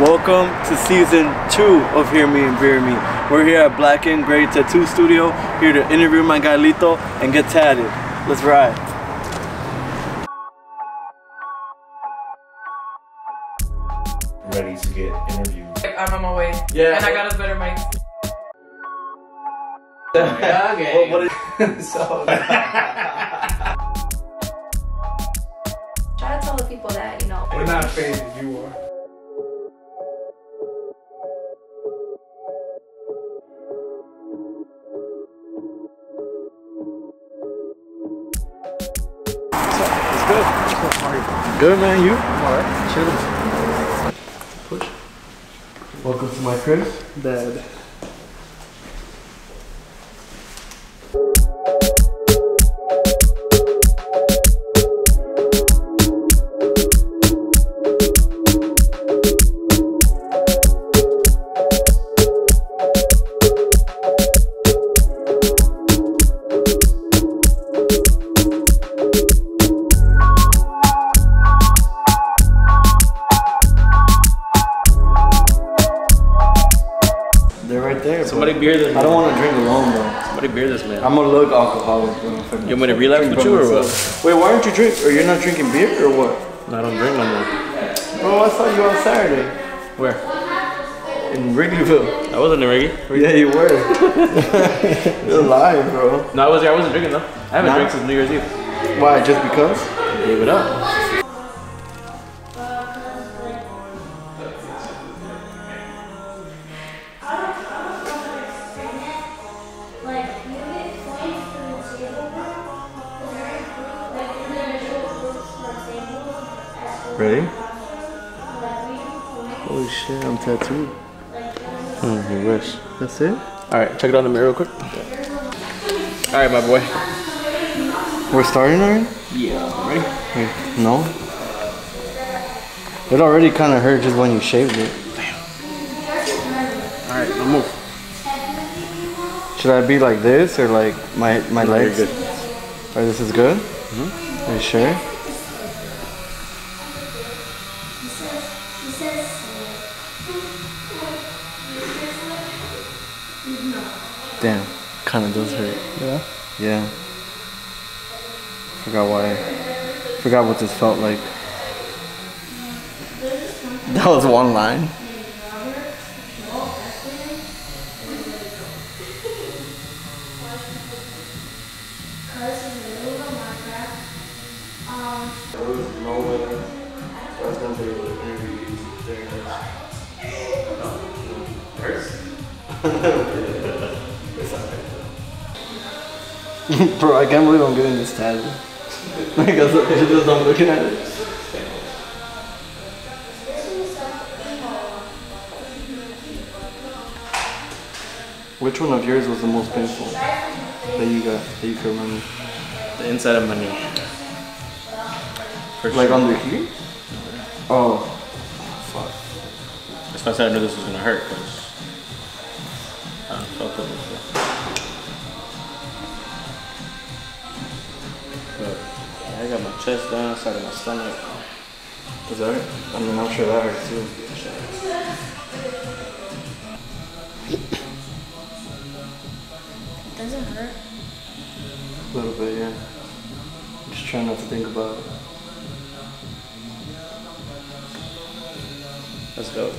Welcome to season two of Hear Me and Beer Me. We're here at Black and Gray Tattoo Studio, here to interview my guy Lito and get tatted. Let's ride. ready to get interviewed. I'm on my way. Yeah. And I got us better mics. okay. What, what is, so, Try to tell the people that, you know. we're not faded, you are. Good man, you? Alright, chilling. Push. Welcome to my crib. Dad. Drink? Or you're not drinking beer or what? I don't drink no more. Bro, I saw you on Saturday Where? in Wrigleyville. I wasn't in Reggie. Yeah, you were. you're lying, bro. No, I was. I wasn't drinking though. I haven't Nah. drank since New Year's Eve. Why? Just because? I Gave it up. I'm tattooed. Hmm, you wish. That's it? All right, check it out in the mirror real quick. All right, my boy. We're starting already? Yeah. Ready? Wait, no. It already kind of hurt just when you shaved it. Damn. All right, now move. Should I be like this or like my my No, legs? Or this is good? Mm-hmm. Are you sure? Damn, kind of does hurt. Yeah. Yeah. Forgot why. Forgot what this felt like. That was one line. Bro, I can't believe I'm getting this tattoo. like, I just I'm looking at it. Which one of yours was the most painful that you got, that you can remember? The inside of my knee. For Like sure. under here? Oh, fuck. That's why I said I knew this was gonna hurt because I felt it before. Chest down, side of my stomach. Does that hurt? I mean, I'm sure that hurts too. Doesn't hurt. A little bit, yeah. Just trying not to think about it. Let's go.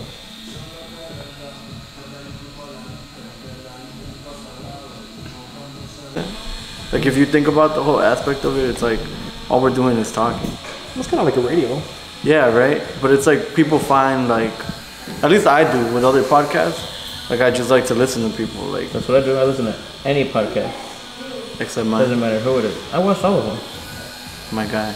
Like, if you think about the whole aspect of it, it's like all we're doing is talking. It's kind of like a radio. Yeah, right? But it's like people find, like, at least I do with other podcasts. Like, I just like to listen to people, like, That's what I do. I listen to any podcast. except mine. Doesn't matter who it is. I watch all of them. My guy.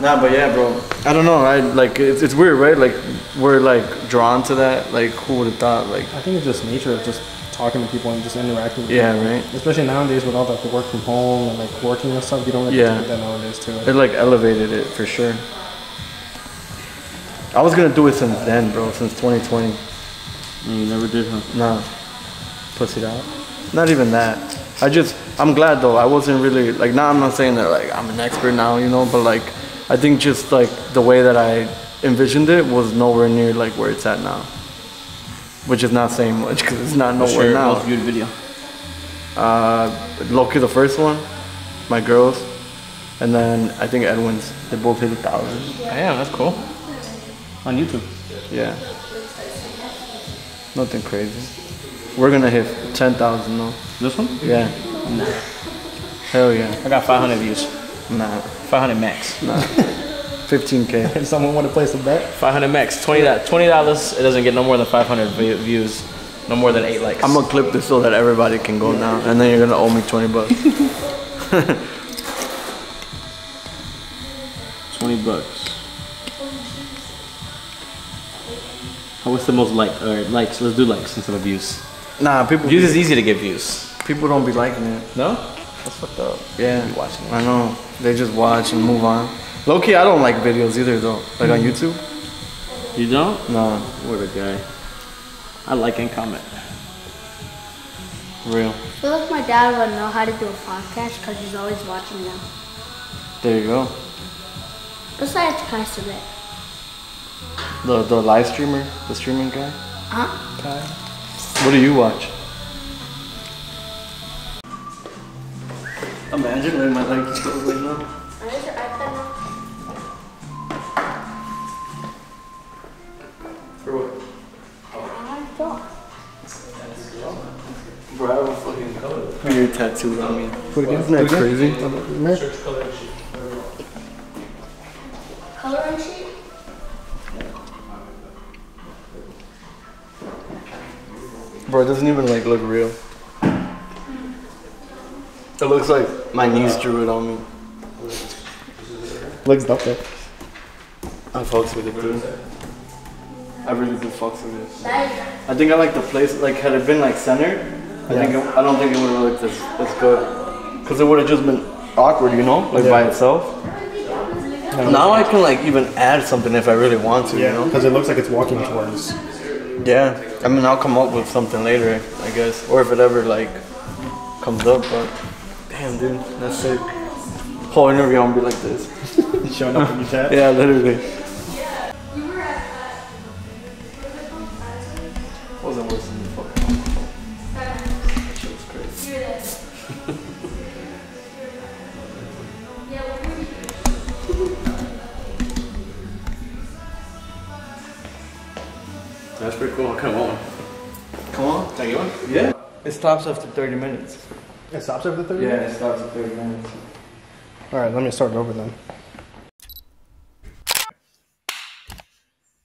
Nah, but yeah, bro. I don't know. I like it's, it's weird, right? Like we're like drawn to that. Like who would have thought? Like I think it's just nature of just talking to people and just interacting with yeah, people. right. Especially nowadays with all like the work from home and like working and stuff, you don't really Yeah. get to do that nowadays too. It like elevated it for sure. I was gonna do it since then, bro. Since 2020. You never did, huh? Nah, pussied out. Not even that. I just I'm glad though. I wasn't really like now. I'm not saying that like I'm an expert now, you know, but like I think just like the way that I envisioned it was nowhere near like where it's at now. Which is not saying much because it's not What's nowhere your now. most viewed video? Uh, Loki, the first one, my girls, and then I think Edwin's. They both hit a thousand. Damn, that's cool. On YouTube. Yeah. Nothing crazy. We're gonna hit ten thousand though. This one? Yeah. Nah. Hell yeah. I got 500 views. Nah. 500 max. Nah. 15k. If someone want to place a bet, 500 max. 20 dollars. Twenty dollars. It doesn't get no more than 500 views. No more than eight likes. I'm gonna clip this so that everybody can go now, and then you're gonna owe me 20 bucks. 20 bucks. how What's the most like or likes? Let's do likes instead of views. Nah, people Views is easy to get views. people don't be liking it. No? That's fucked up. Yeah, Be watching it. I know. They just watch and move on. Low key, I don't like videos either though. Like on YouTube. You don't? Nah, What a guy. I like and comment. real. I feel like my dad would know how to do a podcast because he's always watching them. There you go. Besides Kai Cenat. The the live streamer, the streaming guy. Huh? What do you watch? Imagine letting my legs go right now. Fucking weird tattoo on me. put it again. Isn't that Put it crazy? again. Coloring sheet? Bro, it doesn't even like look real. It looks like my niece drew it on me. Looks dope though. I fucks with it, dude. I really do fucks with it. I think I like the place. Like, had it been like centered, I think it, I don't think it would have looked as, as good. Cause it would have just been awkward, you know, like by Yeah. itself. Now I can like even add something if I really want to, you know. because it looks like it's walking towards. Yeah, I mean I'll come up with something later, I guess, or if it ever like comes up. But damn, dude, that's sick. Whole interview I'm gonna be like this. Showing up in your chat. Yeah, literally. Stops after 30 minutes. It stops after 30 Yeah, minutes? it stops at 30 minutes. Alright, let me start over then.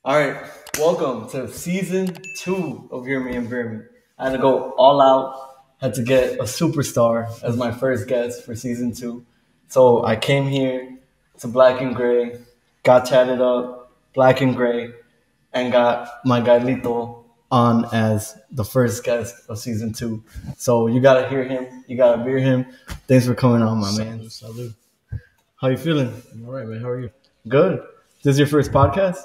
All right, welcome to season two of Hear Me and Beer Me. I had to go all out, had to get a superstar as my first guest for season two. So I came here to Black and Gray, got tatted up, Black and Gray, and got my guy Lito on as the first guest of season two. So you gotta hear him, you gotta hear him. Thanks for coming on, my man. Salud. How you feeling? All right, man. How are you? Good. This is your first podcast?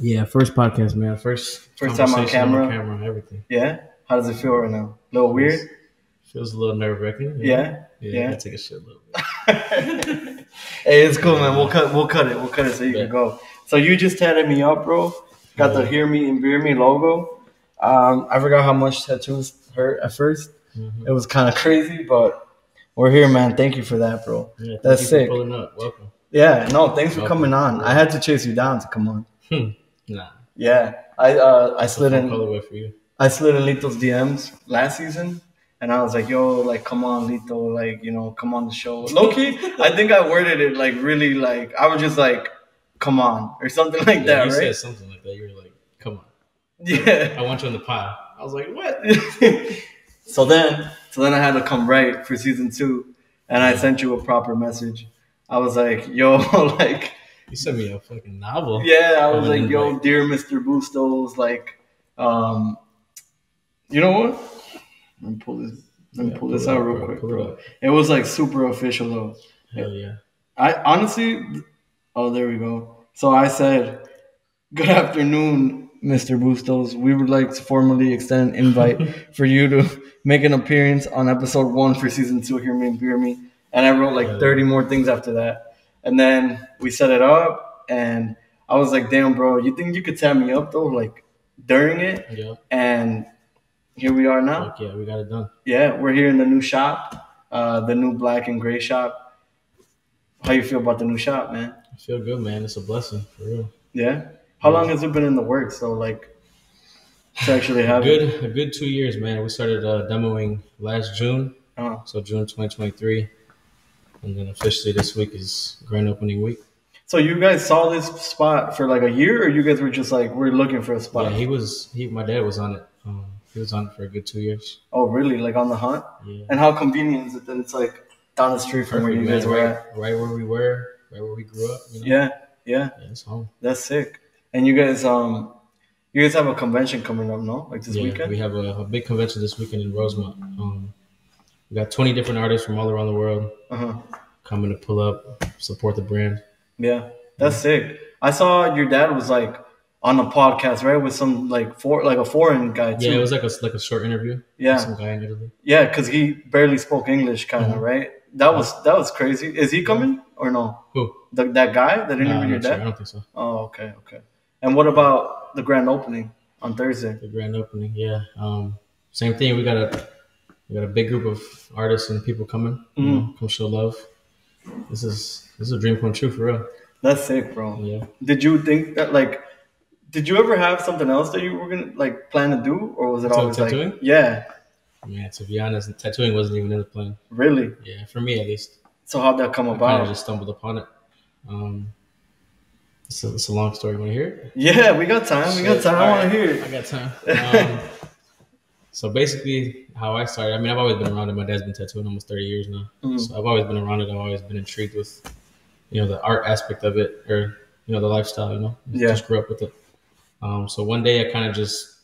Yeah, first podcast, man. First First time on camera? camera, everything. Yeah. How does it feel right now? A little weird? Feels a little nerve wracking. Yeah. Yeah. Yeah. I take a shit a little bit. Hey, it's cool, man. We'll cut. We'll cut it. We'll cut it so you Yeah. can go. So you just tatted me up, bro. Got the "Hear Me and Beer Me" logo. Um, I forgot how much tattoos hurt at 1st Mhm. It was kind of crazy, but we're here, man. Thank you for that, bro. Yeah, That's sick. For pulling up. Welcome. Yeah. No, thanks for coming on. I had to chase you down to come on. Nah. Yeah. I uh I slid in. colorway for you. I slid in Lito's DMs last season, and I was like, "Yo, like, come on, Lito, like, you know, come on the show." Loki, I think I worded it like really, like, I was just like, "Come on" or something like Yeah, that, right? something like that. you're like, "Come on." Yeah. I want you on the pod. I was like, "What?" so then, so then I had to come right for season two, and I sent you a proper message. I was like, "Yo, like, You sent me a fucking novel. yeah," I was like, "Yo, like- dear Mr. Bustos, like, um, you know what? Let me pull this. Let me Yeah, pull this out up, real bro. quick, Pull it bro. It was like super official though. Hell yeah. I honestly, oh, there we go. So I said, "Good afternoon, Mr. Bustos. We would like to formally extend an invite for you to make an appearance on episode one for season two. Hear me and beer me." And I wrote like thirty more things after that. and then we set it up, and I was like, "Damn, bro, you think you could tap me up though, like during it?" Yeah. And here we are now. Fuck yeah, we got it done. Yeah, we're here in the new shop, uh, the new black and gray shop. How you feel about the new shop, man? I feel good, man. It's a blessing for real. Yeah. How long has it been in the works? So like to actually have it? Good, a good two years, man. We started uh, demoing last June, Uh, so June 2023, and then officially this week is grand opening week. so you guys saw this spot for like a year, or you guys were just like we're looking for a spot? Yeah, he was. He, my dad was on it. Um, he was on it for a good two years. oh, really? Like on the hunt? Yeah. And how convenient is it that it's like down the street from where you man. guys were right, at? right where we were, right where we grew up. You know? Yeah, yeah, yeah, it's home. that's sick. And you guys, um, you guys have a convention coming up, no? Like this yeah, weekend? we have a, a big convention this weekend in Rosemont. Um, we got 20 different artists from all around the world Uh huh. coming to pull up, support the brand. Yeah, that's sick. I saw your dad was like on a podcast, right, with some like for like a foreign guy too. Yeah, it was like a like a short interview. Yeah. some guy in Italy. Yeah, because he barely spoke English, kind of, Mhm. right? That was that was crazy. Is he coming or no? Who? The, that guy that interviewed I'm your not sure. I dad? don't think so. Oh, okay, okay. And what about the grand opening on Thursday? The grand opening, yeah. Um, same thing. We got a we got a big group of artists and people coming. You Mm-hmm. know, come show love. This is this is a dream come true for real. That's sick, bro. Yeah. Did you think that like? Did you ever have something else that you were gonna like plan to do, or was it Ta- always tattooing? like, yeah, Man, to be honest, tattooing wasn't even in the plan. really? Yeah, for me at least. So how'd that come I kind about? of just stumbled upon it. Um, it's a, it's a long story. You Want to hear it? Yeah, we got time. We got time. I want to hear I got time. Um, so basically, how I started. I mean, I've always been around it. My dad's been tattooing almost thirty years now. Mhm. So I've always been around it. I've always been intrigued with, you know, the art aspect of it, or you know, the lifestyle. You know, Yeah. just grew up with it. Um, so one day, I kind of just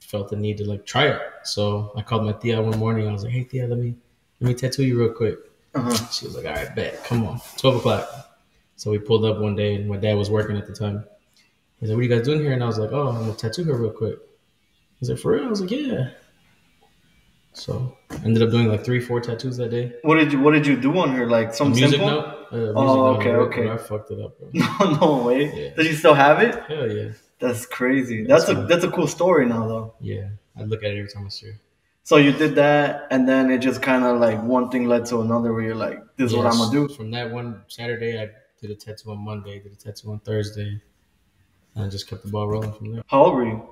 felt the need to like try it. So I called my tia one morning. I was like, "Hey, tia, let me let me tattoo you real quick." Uh-huh. She was like, "All right, bet, come on." Twelve o'clock. So we pulled up one day, and my dad was working at the time. He's like, "What are you guys doing here?" And I was like, "Oh, I'm gonna tattoo her real quick." He's like, "For real?" I was like, "Yeah." So I ended up doing like three, four tattoos that day. What did you What did you do on her? Like A some music simple? note. Uh, music Oh, okay, bro, okay. I fucked it up, bro. No, no way. Yeah. Does she still have it? Hell yeah, That's crazy. That's a that's a cool story now though. yeah. I look at it every time I see her. So you did that, and then it just kind of like one thing led to another, where you're like, "This is what I'm gonna do." From that one Saturday, I did a tattoo on Monday. Did a tattoo on Thursday. And I just kept the ball rolling from there. How old were you?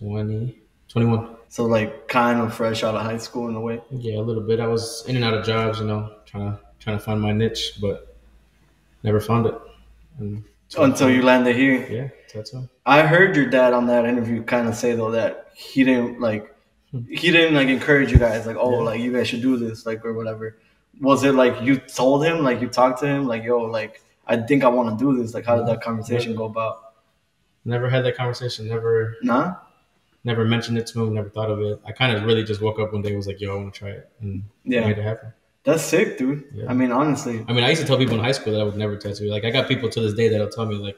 20, 21. So like kind of fresh out of high school in a way. Yeah, a little bit. I was in and out of jobs, you know, trying to trying to find my niche, but never found it. And Until you landed here. yeah, tattoo. I heard your dad on that interview kind of say though that he didn't like hmm. he didn't like encourage you guys like oh Yeah. like you guys should do this like or whatever. Was it like you told him like you talked to him like yo like I think I want to do this like how did that conversation go about? Never had that conversation. Never Nah. never mentioned it to him. Never thought of it. I kind of really just woke up one day and was like, "Yo, I want to try it," and Yeah. made it happen. That's sick, dude. Yeah. I mean, honestly, I mean, I used to tell people in high school that I would never tattoo. Like, I got people to this day that'll tell me like,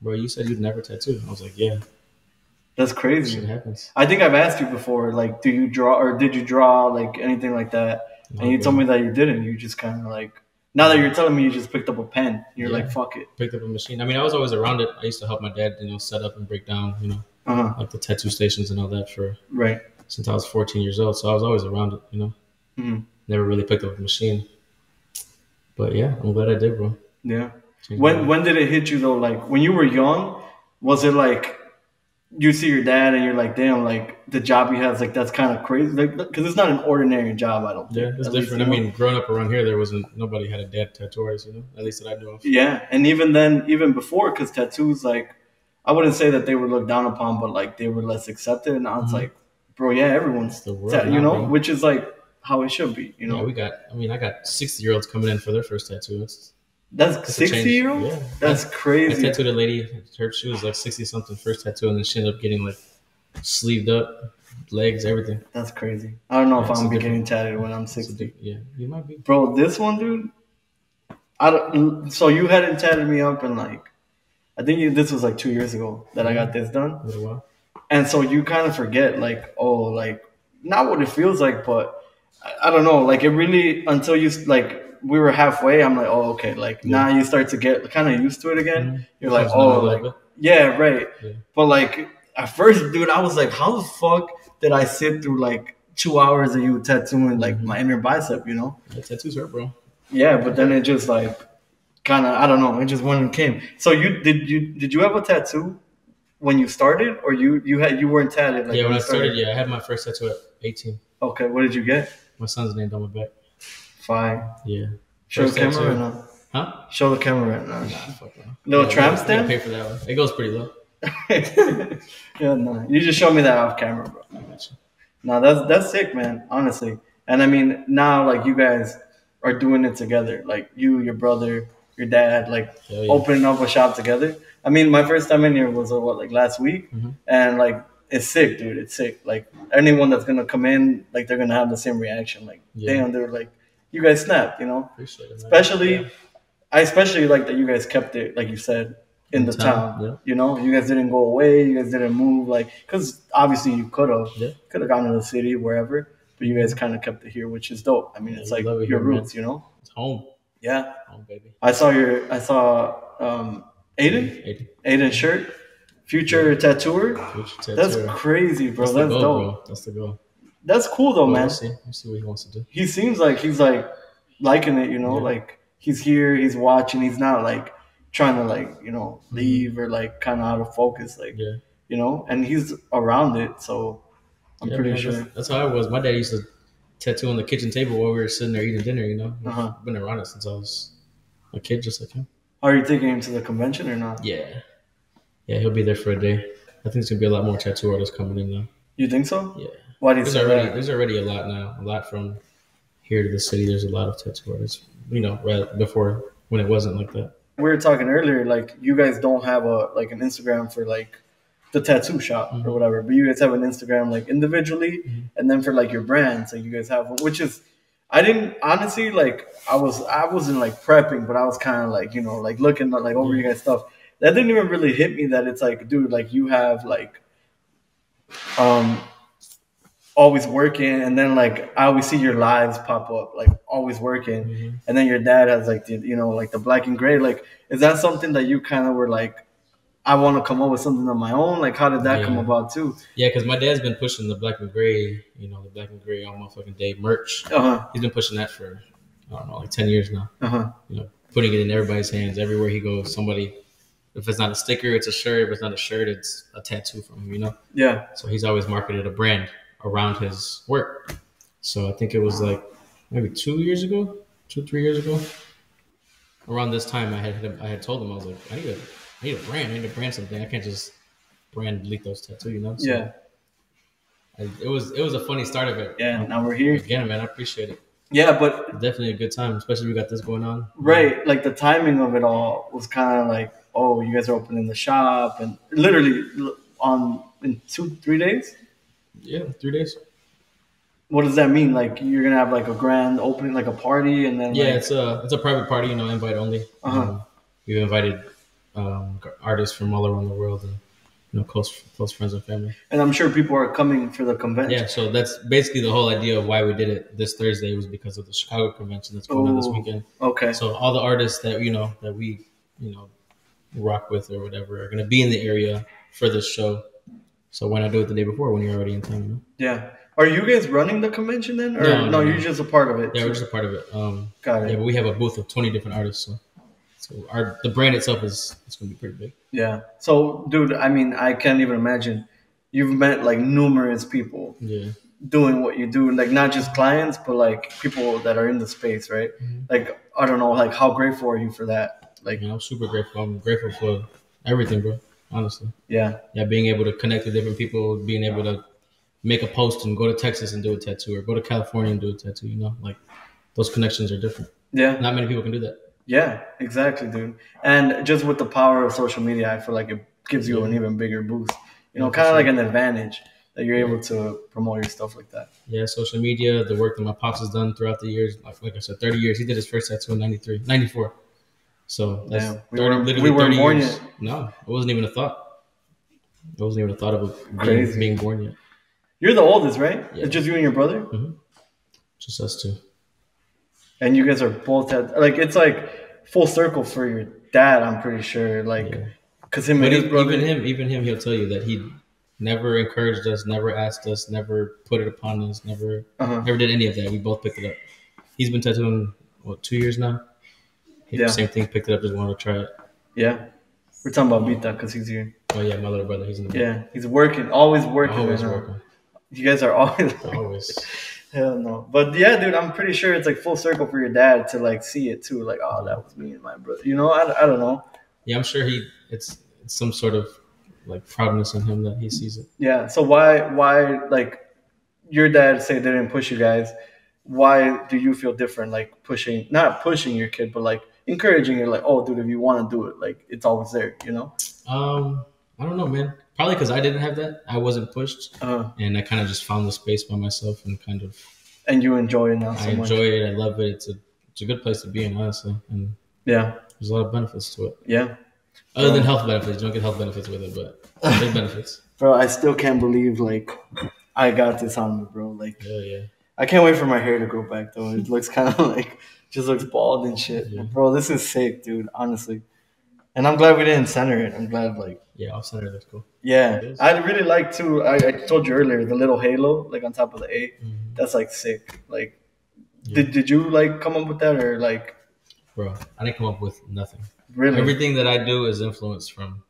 "Bro, you said you'd never tattoo." I was like, "Yeah, that's shit crazy. happens." I think I've asked you before, like, do you draw or did you draw like anything like that? And you told me that you didn't. You just kind of like now that you're telling me you just picked up a pen. You're Yeah. like, fuck it. picked up a machine. I mean, I was always around it. I used to help my dad, you know, set up and break down, you know, Uh huh. like the tattoo stations and all that for Right. since I was 14 years old. So I was always around it, you know. Mhm. Never really picked up a machine. But yeah, I'm glad I did, bro. Yeah. Changed When when did it hit you though? Like when you were young, was it like you see your dad and you're like, damn, like the job he has, like that's kind of crazy, like because it's not an ordinary job. I don't. Think, yeah, it's different. I mean, growing up around here, there wasn't nobody had a dad tattoo you know, at least that I knew of. Yeah, and even then, even before, because tattoos, like, I wouldn't say that they were looked down upon, but like they were less accepted. And now it's Mhm. like, bro, yeah, everyone's, the world you know, bro. which is like how it should be. You know, Yeah, we got. I mean, I got 60 year olds coming in for their first tattoo. It's, that's sixty year old. Yeah, That's I crazy. tattooed a lady. Her she was like 60 something first tattoo, and then she ended up getting like sleeved up, legs, everything. That's crazy. I don't know Yeah, if I'm be getting tatted when I'm sixty. diff- Yeah, you might be. Bro, this one, dude. I don't. So you hadn't tatted me up in like, I think you, this was like two years ago that I got this done. A little while. and so you kind of forget like oh like not what it feels like but I, I don't know like it really until you like we were halfway, I'm like, oh, okay. Like now you start to get kind of used to it again. Mhm. You're like, Comes down a oh, like yeah, right. Yeah. But like at first, dude, I was like, how the fuck did I sit through like two hours of you tattooing like Mm-hmm. my inner bicep? You know? Yeah, tattoos hurt, bro. Yeah, but then it just like kind of I don't know. It just went and came. So you did you did you have a tattoo when you started, or you you had you weren't tatted? Like yeah, when I you started, yeah, I had my first tattoo at 18. Okay, what did you get? My son's name on my back. Fine. Yeah. Show First the camera right now. Huh? Show the camera right now. Nah, fuck no. Little Yeah, tramp stamp? Pay for that one. It goes pretty low. yeah, no. You just show me that off camera, bro. No, that's that's sick, man. Honestly, and I mean now, like you guys are doing it together. Like you, your brother, your dad, like yeah. opening up a shop together. I mean, my first time in here was uh, what like last week, Mhm. and like it's sick, dude. It's sick. Like anyone that's gonna come in, like they're gonna have the same reaction. Like Yeah. damn, they're like you guys snapped, you know. Appreciate it, man. Especially, Yeah. I especially like that you guys kept it, like you said, in, the town, yeah. You know, you guys didn't go away. You guys didn't move, like, because obviously you could have, Yeah. could have gone to the city, wherever. But you guys kind of kept it here, which is dope. I mean, Yeah, it's like your here, man. roots, you know. It's home. Yeah, Home, baby. I saw your, I saw um, Aiden, Aiden. Aiden shirt, future tattooer. Future tattoo. That's crazy, bro. That's That's, the goal, dope. bro. That's the goal. That's cool though, Well, man. We'll see. We'll see what he wants to do. he seems like he's like liking it, you know, Yeah. like he's here, he's watching, he's not like trying to like, you know, Mm-hmm. leave or like kind of out of focus, like, Yeah. you know, and he's around it, so I'm Yeah, pretty man, sure. That's, that's how I was. My dad used to tattoo on the kitchen table while we were sitting there eating dinner. You know, Uh-huh. I've been around it since I was a kid, just like him. Are you taking him to the convention or not? Yeah, yeah, he'll be there for a day. I think there's gonna be a lot more tattoo artists coming in now. You think so? Yeah, Why do you there's say already that? there's already a lot now. A lot from here to the city. There's a lot of tattoo artists. You know, right before when it wasn't like that. We were talking earlier, like you guys don't have a like an Instagram for like the tattoo shop Mhm. or whatever, but you guys have an Instagram like individually, Mhm. and then for like your brand, so you guys have which is. I didn't honestly like. I was I wasn't like prepping, but I was kind of like you know like looking like over you guys stuff. That didn't even really hit me. That it's like, dude, like you have like, um, always working, and then like I always see your lives pop up, like always working, Mhm. and then your dad has like the you know like the black and gray. Like, is that something that you kind of were like, I want to come up with something on my own? Like, how did that come about too? Yeah, because my dad's been pushing the black and gray. You know, the black and gray all motherfucking day merch. Uh huh. He's been pushing that for I don't know, like ten years now. Uh huh. you know, putting it in everybody's hands everywhere he goes. Somebody, if it's not a sticker, it's a shirt. If it's not a shirt, it's a tattoo from him. You know, Yeah. so he's always marketed a brand around his work. So I think it was like maybe two years ago, two three years ago. Around this time, I had I had told him I was like, I need a, I need a brand. I need to brand something. I can't just brand Lito's tattoo. You know? So Yeah. I, it was it was a funny start of it. Yeah. Now we're here. Again, man, I appreciate it. Yeah, but Definitely a good time, especially we got this going on. Right, like the timing of it all was kind of like, oh, you guys are opening the shop, and literally on in two, three days. Yeah, three days. What does that mean? Like you're gonna have like a grand opening, like a party, and then Yeah, like, it's a it's a private party, you know, invite only. Uh-huh. Um, we've invited um, artists from all around the world and you know close close friends and family. and I'm sure people are coming for the convention. Yeah, so that's basically the whole idea of why we did it this Thursday was because of the Chicago convention that's going on this weekend. Okay. So all the artists that you know that we you know rock with or whatever are going to be in the area for this show. So why not do it the day before when you're already in town? You know? Yeah. Are you guys running the convention then, or No, no? no, you're just a part of it. Yeah, we're just a part of it. Um, Got it. yeah, but we have a booth of 20 different artists, so so our the brand itself is it's going to be pretty big. Yeah. So, dude, I mean, I can't even imagine. You've met like numerous people Yeah. doing what you do, like not just clients, but like people that are in the space, right? Mhm. Like, I don't know, like how grateful are you for that? Like, You I'm super grateful. I'm grateful for everything, bro. Honestly, yeah, yeah, being able to connect with different people, being able to make a post and go to Texas and do a tattoo, or go to California and do a tattoo. You know, like those connections are different. yeah, Not many people can do that. yeah, exactly, dude. And just with the power of social media, I feel like it gives you an even bigger boost. You know, Yeah, kind of like an advantage that you're able to promote your stuff like that. Yeah, social media, the work that my pops has done throughout the years, like, like I said, 30 years. He did his first tattoo in 93, 94. So that's Damn, we 30, weren't- literally we 30 born years. yet. No, it wasn't even a thought. It wasn't even a thought of being, being born yet. You're the oldest, right? Yeah. It's just you and your brother. Just us two. and you guys are both at like it's like full circle for your dad. I'm pretty sure, like Yeah. because him But and his brother. even him, even him, he'll tell you that he never encouraged us, never asked us, never put it upon us, never, Uh-huh. never did any of that. We both picked it up. He's been tattooing what two years now. Yeah. Same thing. Picked it up. Just wanted to try it. Yeah, we're talking about Bita because he's here. Oh yeah, my little brother. He's in the Yeah, he's working, always working. always right now. working. You guys are always Always. Hell no. But yeah, dude, I'm pretty sure it's like full circle for your dad to like see it too. Like, oh, that was me and my brother. You know, I, I don't know. Yeah, I'm sure he. It's, it's some sort of like proudness in him that he sees it. Yeah. So why why like your dad say they didn't push you guys? Why do you feel different? Like pushing, not pushing your kid, but like encouraging it. Like, oh, dude, if you want to do it, like it's always there. You know. Um, I don't know, man. Probably because I didn't have that. I wasn't pushed, Uh, and I kind of just found the space by myself and kind of and you enjoy it now so I enjoy it. I love it. It's a it's a good place to be in, honestly, and Yeah. there's a lot of benefits to it. Yeah. Other than health benefits, you don't get health benefits with it, but there's benefits. Bro, I still can't believe like I got this on me, bro. Like Yeah, yeah. I can't wait for my hair to grow back though. It looks kind of like just looks bald and shit. Yeah. Bro, this is sick, dude. Honestly, and I'm glad we didn't center it. I'm glad, like, Yeah, off center, that's cool. yeah. I really like to. I, I told you earlier the little halo like on top of the A. Mhm. That's like sick. Like, Yeah. did did you like come up with that or like Bro, I didn't come up with nothing. really? Everything that I do is influenced from,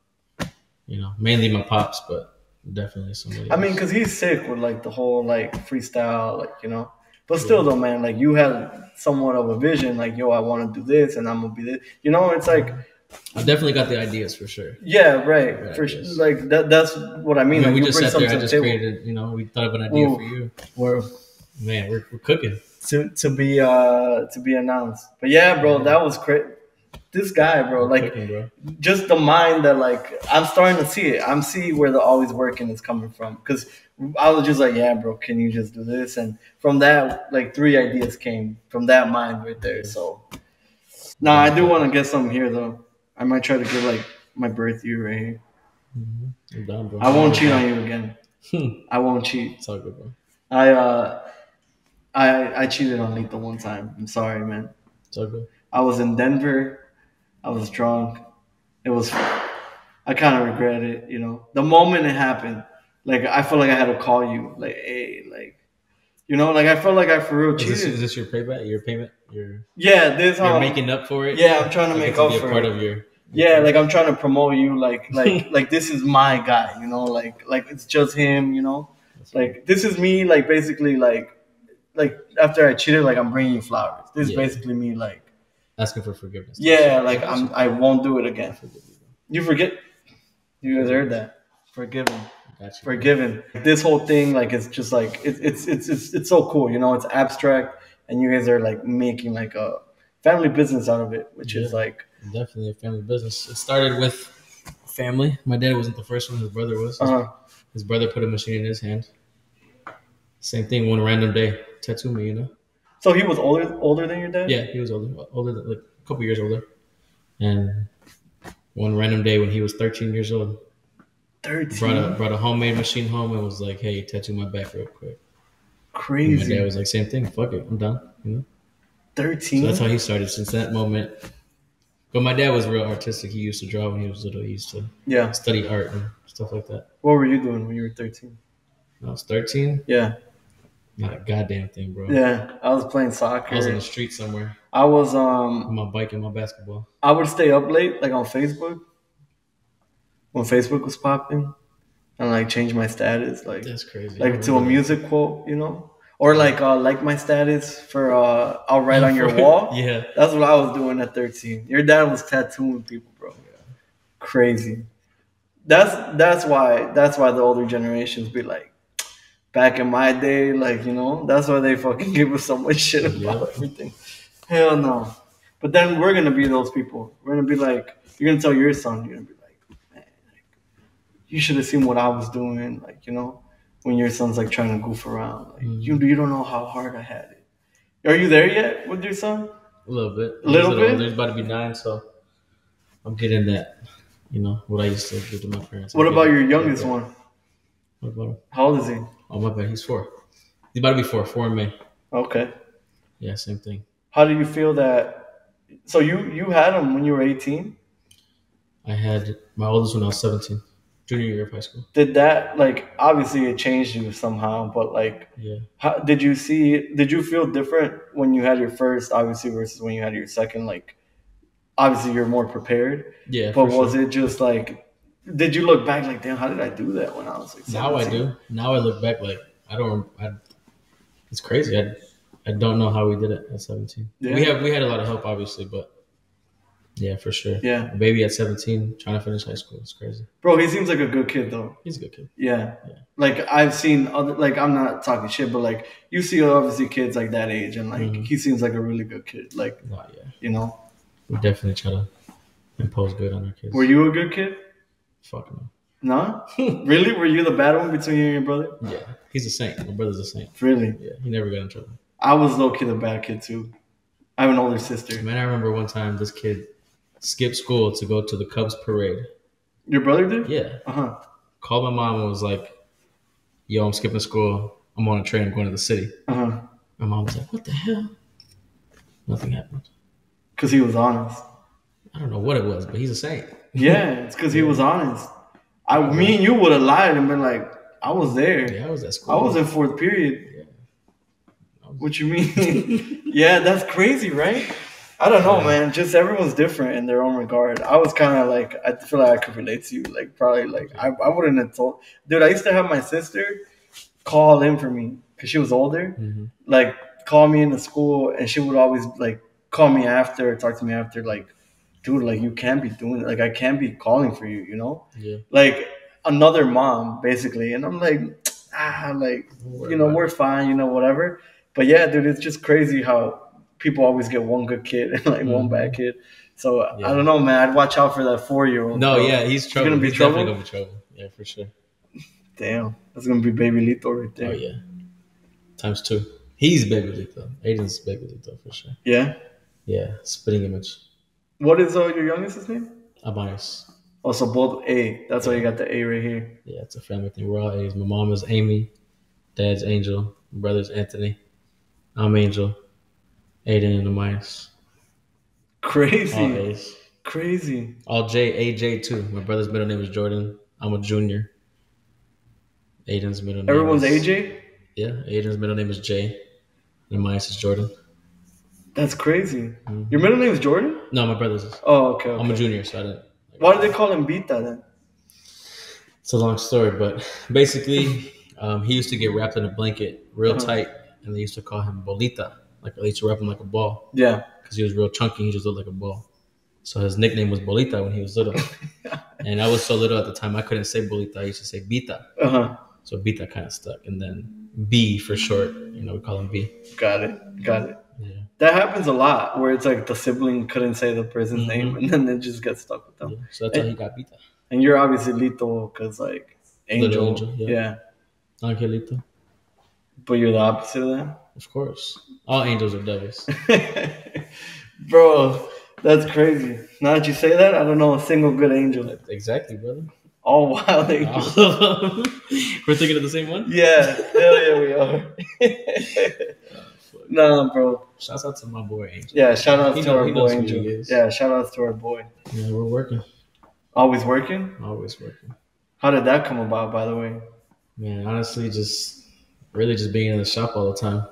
you know, mainly my pops, but definitely somebody. I mean, cause he's sick with like the whole like freestyle, like you know. But still, though, man, like you had somewhat of a vision, like yo, I want to do this, and I'm gonna be this. You know, it's like I definitely got the ideas for sure. Yeah, right. For sure. Like that. That's what I mean. mean, like, we you just sat there. something I to just the table. created, you know, we thought of an idea Ooh. for you. Where Man, we're, we're cooking. to to be uh to be announced. But yeah, bro, that was crazy. This guy, bro, like cooking, bro. just the mind that like I'm starting to see it. I'm see where the always working is coming from. Cause I was just like, yeah, bro, can you just do this? And from that, like three ideas came from that mind right there. So, no, I do want to get some here though. I might try to get like my birth year right here. Mhm. I'm down. I won't cheat on you again. Hmm. I won't cheat. It's all good, bro. I uh, I I cheated on Lito one time. I'm sorry, man. It's all good. I was in Denver. I was drunk. It was. I kind of regret it. You know, the moment it happened, like I felt like I had to call you. Like, hey, like, you know, like I felt like I for real Is this, cheated. is this your payback? Your payment? You're, yeah, this you're how. making up for it? Yeah, I'm trying to make to up a for part it. of your. Yeah, like I'm trying to promote you. Like, like, like this is my guy. You know, like, like it's just him. You know, like this is me. Like basically, like, like after I cheated, like I'm bringing you flowers. This is basically me. Like. Asking for forgiveness. Yeah, like I'm. I won't do it again. Forgive you. You forget. You guys heard that? Forgiven, Got you. forgiven. This whole thing, like, it's just like it, it's it's it's it's so cool. You know, it's abstract, and you guys are like making like a family business out of it, which is like, Definitely a family business. It started with family. My dad wasn't the first one. His brother was. His, uh, his brother put a machine in his hand. Same thing. One random day, tattoo me. You know. So he was older older than your dad. Yeah, he was older, older than, like a couple years older. And one random day when he was 13 years old, thirteen. brought a brought a homemade machine home and was like, "Hey, tattoo my back real quick." And my Crazy. dad was like, "Same thing. Fuck it, I'm done." You know. Thirteen. So that's how he started. Since that moment, but my dad was real artistic. He used to draw when he was little. He used to yeah. study art and stuff like that. What were you doing when you were thirteen? I was 13, Yeah. Not a goddamn thing, bro. Yeah. I was playing soccer. I was on the street somewhere I was um. on my bike and my basketball. I would stay up late, like on Facebook, when Facebook was popping, and like change my status, like That's crazy. like to a music quote, you know, or like uh, like my status for uh, I'll write on your wall. yeah. That's what I was doing at thirteen. Your dad was tattooing people, bro. Crazy. That's that's why that's why the older generations be like, back in my day, like you know, that's why they fucking give us so much shit about Yeah. everything. Hell no. But then we're gonna be those people. We're gonna be like, you're gonna tell your son, you're gonna be like, man, like, you should have seen what I was doing, like you know, when your son's like trying to goof around, like Mhm. you you don't know how hard I had it. Are you there yet with your son? A little bit. A little He's bit? older. He's about to be nine, so I'm getting that. You know what I used to do to my parents. What about your youngest one? What about him? How old is he? Oh my bad, he's four. He's about to be four. Four in May. Okay. Yeah, same thing. How do you feel that? So you you had him when you were 18. I had my oldest when I was 17, junior year of high school. Did that like obviously it changed you somehow, but like Yeah. how did you see? Did you feel different when you had your first, obviously, versus when you had your second? Like obviously you're more prepared, Yeah. but was sure. it just like? Did you look back like, damn, how did I do that when I was like? Now I do. Now I look back like I don't. I, it's crazy. I, I don't know how we did it at 17. Yeah. We have we had a lot of help, obviously, but yeah, for sure. Yeah, A baby at 17 trying to finish high school. It's crazy. bro, he seems like a good kid though. He's a good kid. Yeah. Yeah. Like I've seen other like I'm not talking shit, but like you see obviously kids like that age and like Mhm. he seems like a really good kid. Like, yeah. you know. We definitely try to impose good on our kids. Were you a good kid? Fuck no. No? really? Were you the bad one between you and your brother? Yeah, he's a saint. My brother's a saint. Really? Yeah, he never got in trouble. I was low key the bad kid too. I have an older sister. Man, I remember one time this kid skipped school to go to the Cubs parade. Your brother did? Yeah, Uh-huh. called my mom and was like, "Yo, I'm skipping school. I'm on a train. I'm going to the city." Uh-huh. My mom was like, "What the hell?" Nothing happened. Cause he was honest. I don't know what it was, but he's a saint. Yeah, it's cause he was honest. I me and you would have lied and been like, I was there. Yeah, I was at school. I was in fourth period. Yeah. What you mean? yeah, that's crazy, right? I don't know, man. Just everyone's different in their own regard. I was kind of like, I feel like I could relate to you. Like, probably, like, I, I wouldn't have told. Dude, I used to have my sister call in for me because she was older. Mhm. Like, call me into school, and she would always, like, call me after, talk to me after, like, dude, like, you can't be doing it. Like, I can't be calling for you, you know? Yeah. Like, another mom, basically. And I'm like, ah, like, you know, we're fine, you know, whatever. But yeah, dude, it's just crazy how people always get one good kid and like one Mhm. bad kid. So Yeah. I don't know, man. I'd watch out for that four year old. No, yeah, he's trouble. gonna be he's trouble? gonna be trouble. Yeah, for sure. Damn, that's gonna be baby Lito right there. Oh yeah, times two. He's baby Lito. Aiden's baby Lito for sure. Yeah. Yeah, spitting image. What is uh, your youngest's name? Abias. Also, both A. That's why you got the A right here. Yeah, it's a family thing. We're all A's. My mom is Amy. Dad's Angel. My brother's Anthony. I'm Angel. Aiden and Amias. Crazy, All A's. crazy. All J, AJ too. My brother's middle name is Jordan. I'm a junior. Aiden's middle name Everyone's is, AJ. Yeah, Aiden's middle name is Jay. And Amias is Jordan. That's crazy. Mhm. Your middle name is Jordan. No, my brother's is. Oh, okay. I'm a junior, so I didn't. Why do they call him Bita then? It's a long story, but basically, um, he used to get wrapped in a blanket real Uh-huh. tight, and they used to call him bolita. Like they used to wrap him like a ball Yeah. because he was real chunky. He just looked like a ball. So his nickname was bolita when he was little. and I was so little at the time, I couldn't say bolita. I used to say bita. Uh huh. So bita kind of stuck, and then B for short. You know, we call him B. Got it. Got it. Yeah. That happens a lot where it's like the sibling couldn't say the person's Mhm. name and then they just get stuck with them. yeah. So that's how he got bita. And you're obviously Lito because like Angel. Angel, yeah. yeah. Angelito, But you're the opposite of that? of course. All angels are devils. Bro, that's crazy. Now that you say that, I don't know a single good angel. exactly, brother. All wild angels. We're thinking of the same one. Yeah, hell yeah, we are. nah, bro. Shouts out to my boy Angel. Yeah, shout out He to know- our boy Angel. Yeah, shout out to our boy. Yeah, we're working. Always working. Always working. How did that come about, by the way? Man, honestly, just really just being in the shop all the time.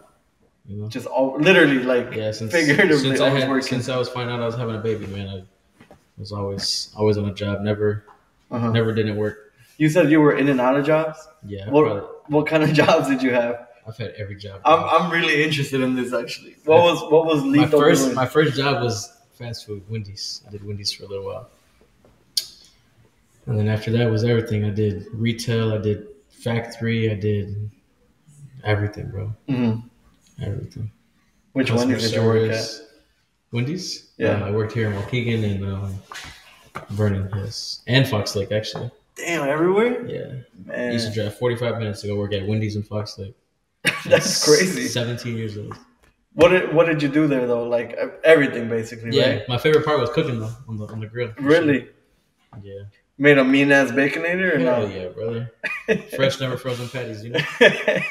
You know. Just all, literally, like, Yeah, since figuratively, since I had working. since I was finding out I was having a baby, man, I was always always on a job. Never Uh-huh. never didn't work. You said you were in and out of jobs. Yeah, What probably- what kind of jobs did you have? I've had every job. I'm I'm really interested in this actually. What was what was my first doing? my first job was fast food, Wendy's. I did Wendy's for a little while, and then after that was everything. I did retail. I did factory. I did everything, bro. Mhm. Everything. Which one did you work at? Wendy's. Yeah. Uh, I worked here in Waukegan and um, Vernon, Hills and Fox Lake actually. Damn, everywhere. Yeah, Man. I used to drive 45 minutes to go work at Wendy's in Fox Lake. That's crazy. 17 years old. What did what did you do there though? Like everything basically, Yeah, right? my favorite part was cooking though on the on the grill. Really sure. Yeah. made a mean ass baconator or Hell no? yeah, brother. Fresh, never frozen patties, you know?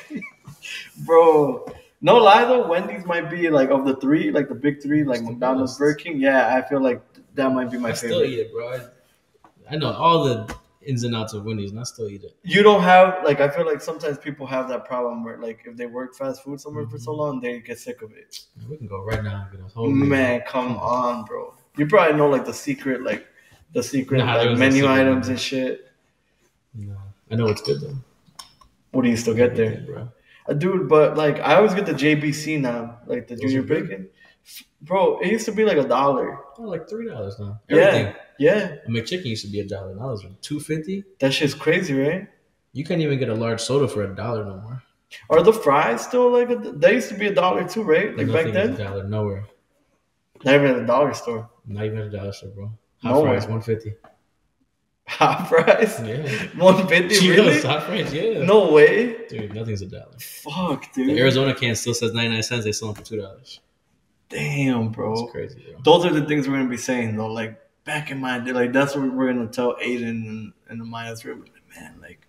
Bro, No lie though, Wendy's might be like of the three, like the big three, like McDonald's. Burger King. Yeah, I feel like that might be my I still favorite. eat it, bro. I, I know all the ins and outs of Wendy's, and I still eat it. You don't have like I feel like sometimes people have that problem where like if they work fast food somewhere for Mm-hmm. so long, they get sick of it. We can go right now and get a whole Man, come on, bro. You probably know like the secret, like the secret Nah, like, menu secret items and shit. No, I know it's good though. What do you still get there? Bro. Uh, dude, but like I always get the JBC now, like the Those junior bacon. good. Bro, it used to be like a dollar. Oh, like three dollars now. Everything. Yeah, yeah, A McChicken used to be a dollar. Now it's two fifty. that shit's crazy, right? You can't even get a large soda for a dollar no more. Are the fries still like a, they used to be a dollar too, right? Like back then, a dollar nowhere. not even at the dollar store. Not even at a dollar store, bro. Hot Nowhere. fries, one fifty. Hot fries, Yeah. one fifty, Cheetos, really? hot fries, yeah. No way. dude, nothing's a dollar. Fuck, The dude. Arizona can still says ninety nine cents. They sell them for two dollars. Damn, bro. That's crazy, bro. Those are the things we're gonna be saying though. Like back in my day, like that's what we're gonna tell Aiden and, and the Maya's room. Man, like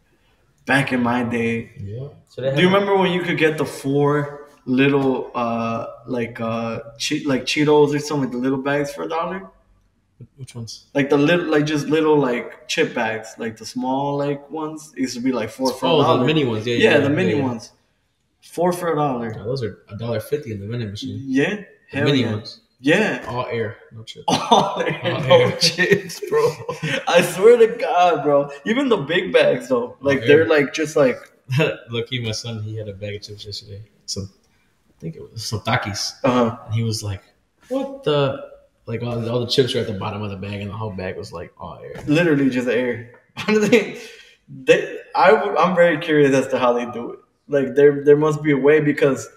back in my day, Yeah. So they Do you remember when you could get the four little uh like uh che- like Cheetos or something, like the little bags for a dollar? Which ones? Like the little like just little like chip bags, like the small like ones. It used to be like four for a Oh, the dollar. mini ones. Yeah, yeah, yeah, the mini yeah. ones. Four for a dollar. Those are a dollar fifty in the vending machine. Yeah. The Hell mini yeah. ones, Yeah. all air, no chips. Oh, there Oh, no yeah. chips, bro. I swear to God, bro. Even the big bags though, like yeah. they're like just like Lucky, my son, he had a bag of chips yesterday. Some, I think it was some Takis. uh huh. And he was like, "What the?" Like all, all the chips were at the bottom of the bag, and the whole bag was like all air. literally just air. Honestly, they, I I'm very curious as to how they do it. Like there, there must be a way because,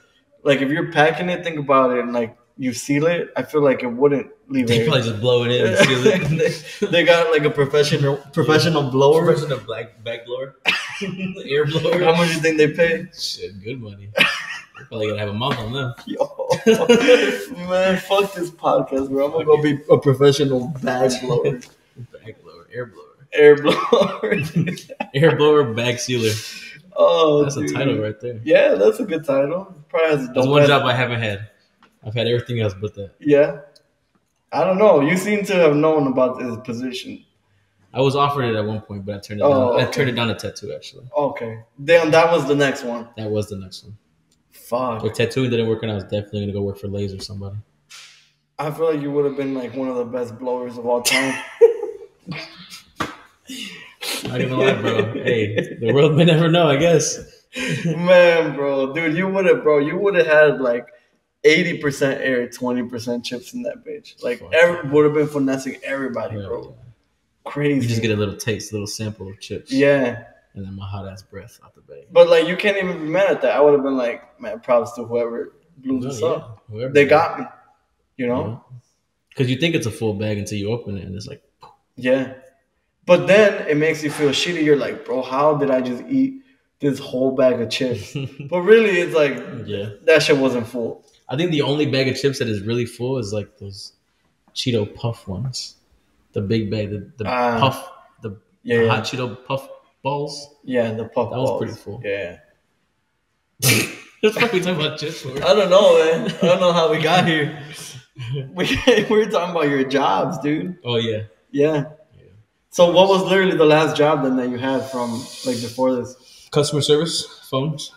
like, if you're packing it, think about it, and like you seal it. I feel like it wouldn't leave They probably just blow it in and seal it. they, they got like a professional professional blower. Person of black bag blower, air blower. How much do you think they pay? Shit, good money. We're probably gonna have a month on them. Yo, man, fuck this podcast, bro. I'm gonna go be a professional bag blower, Bag blower, air blower, air blower. air blower, bag sealer. oh, That's a title right there. Yeah, that's a good title. Probably has a That's one job I haven't had. I've had everything else but that. Yeah. I don't know. You seem to have known about this position. I was offered it at one point, but I turned it Oh, down. I turned it down to tattoo actually. Okay. Damn, that was the next one. That was the next one. Fuck. But tattooing didn't work, and I was definitely gonna go work for Laser somebody. I feel like you would have been like one of the best blowers of all time. Not gonna lie, bro. Hey, the world may never know. I guess. Man, bro, dude, you would have, bro, you would have had like eighty percent air, twenty percent chips in that bitch. Like, Fuck. every would have been finessing everybody, Hell bro. yeah. Crazy. You just get a little taste, a little sample of chips. yeah, And then my hot ass breath out the bag. but like, you can't even be mad at that. I would have been like, man, props to whoever blew No, this yeah, up. whoever. They got me. You know. Because you think it's a full bag until you open it, and it's like, Yeah. But then it makes you feel shitty. You're like, bro, how did I just eat this whole bag of chips? but really, it's like yeah. that shit wasn't full. I think the only bag of chips that is really full is like those Cheeto Puff ones, the big bag, the, the Ah. puff, the, Yeah, the yeah. hot Cheeto Puff balls. Yeah, the puff. That was pretty full. Yeah. That's what we talking about chips for. I don't know, man. I don't know how we got here. We we were talking about your jobs, dude. Oh yeah, Yeah. So what was literally the last job then that you had from like before this? customer service phones.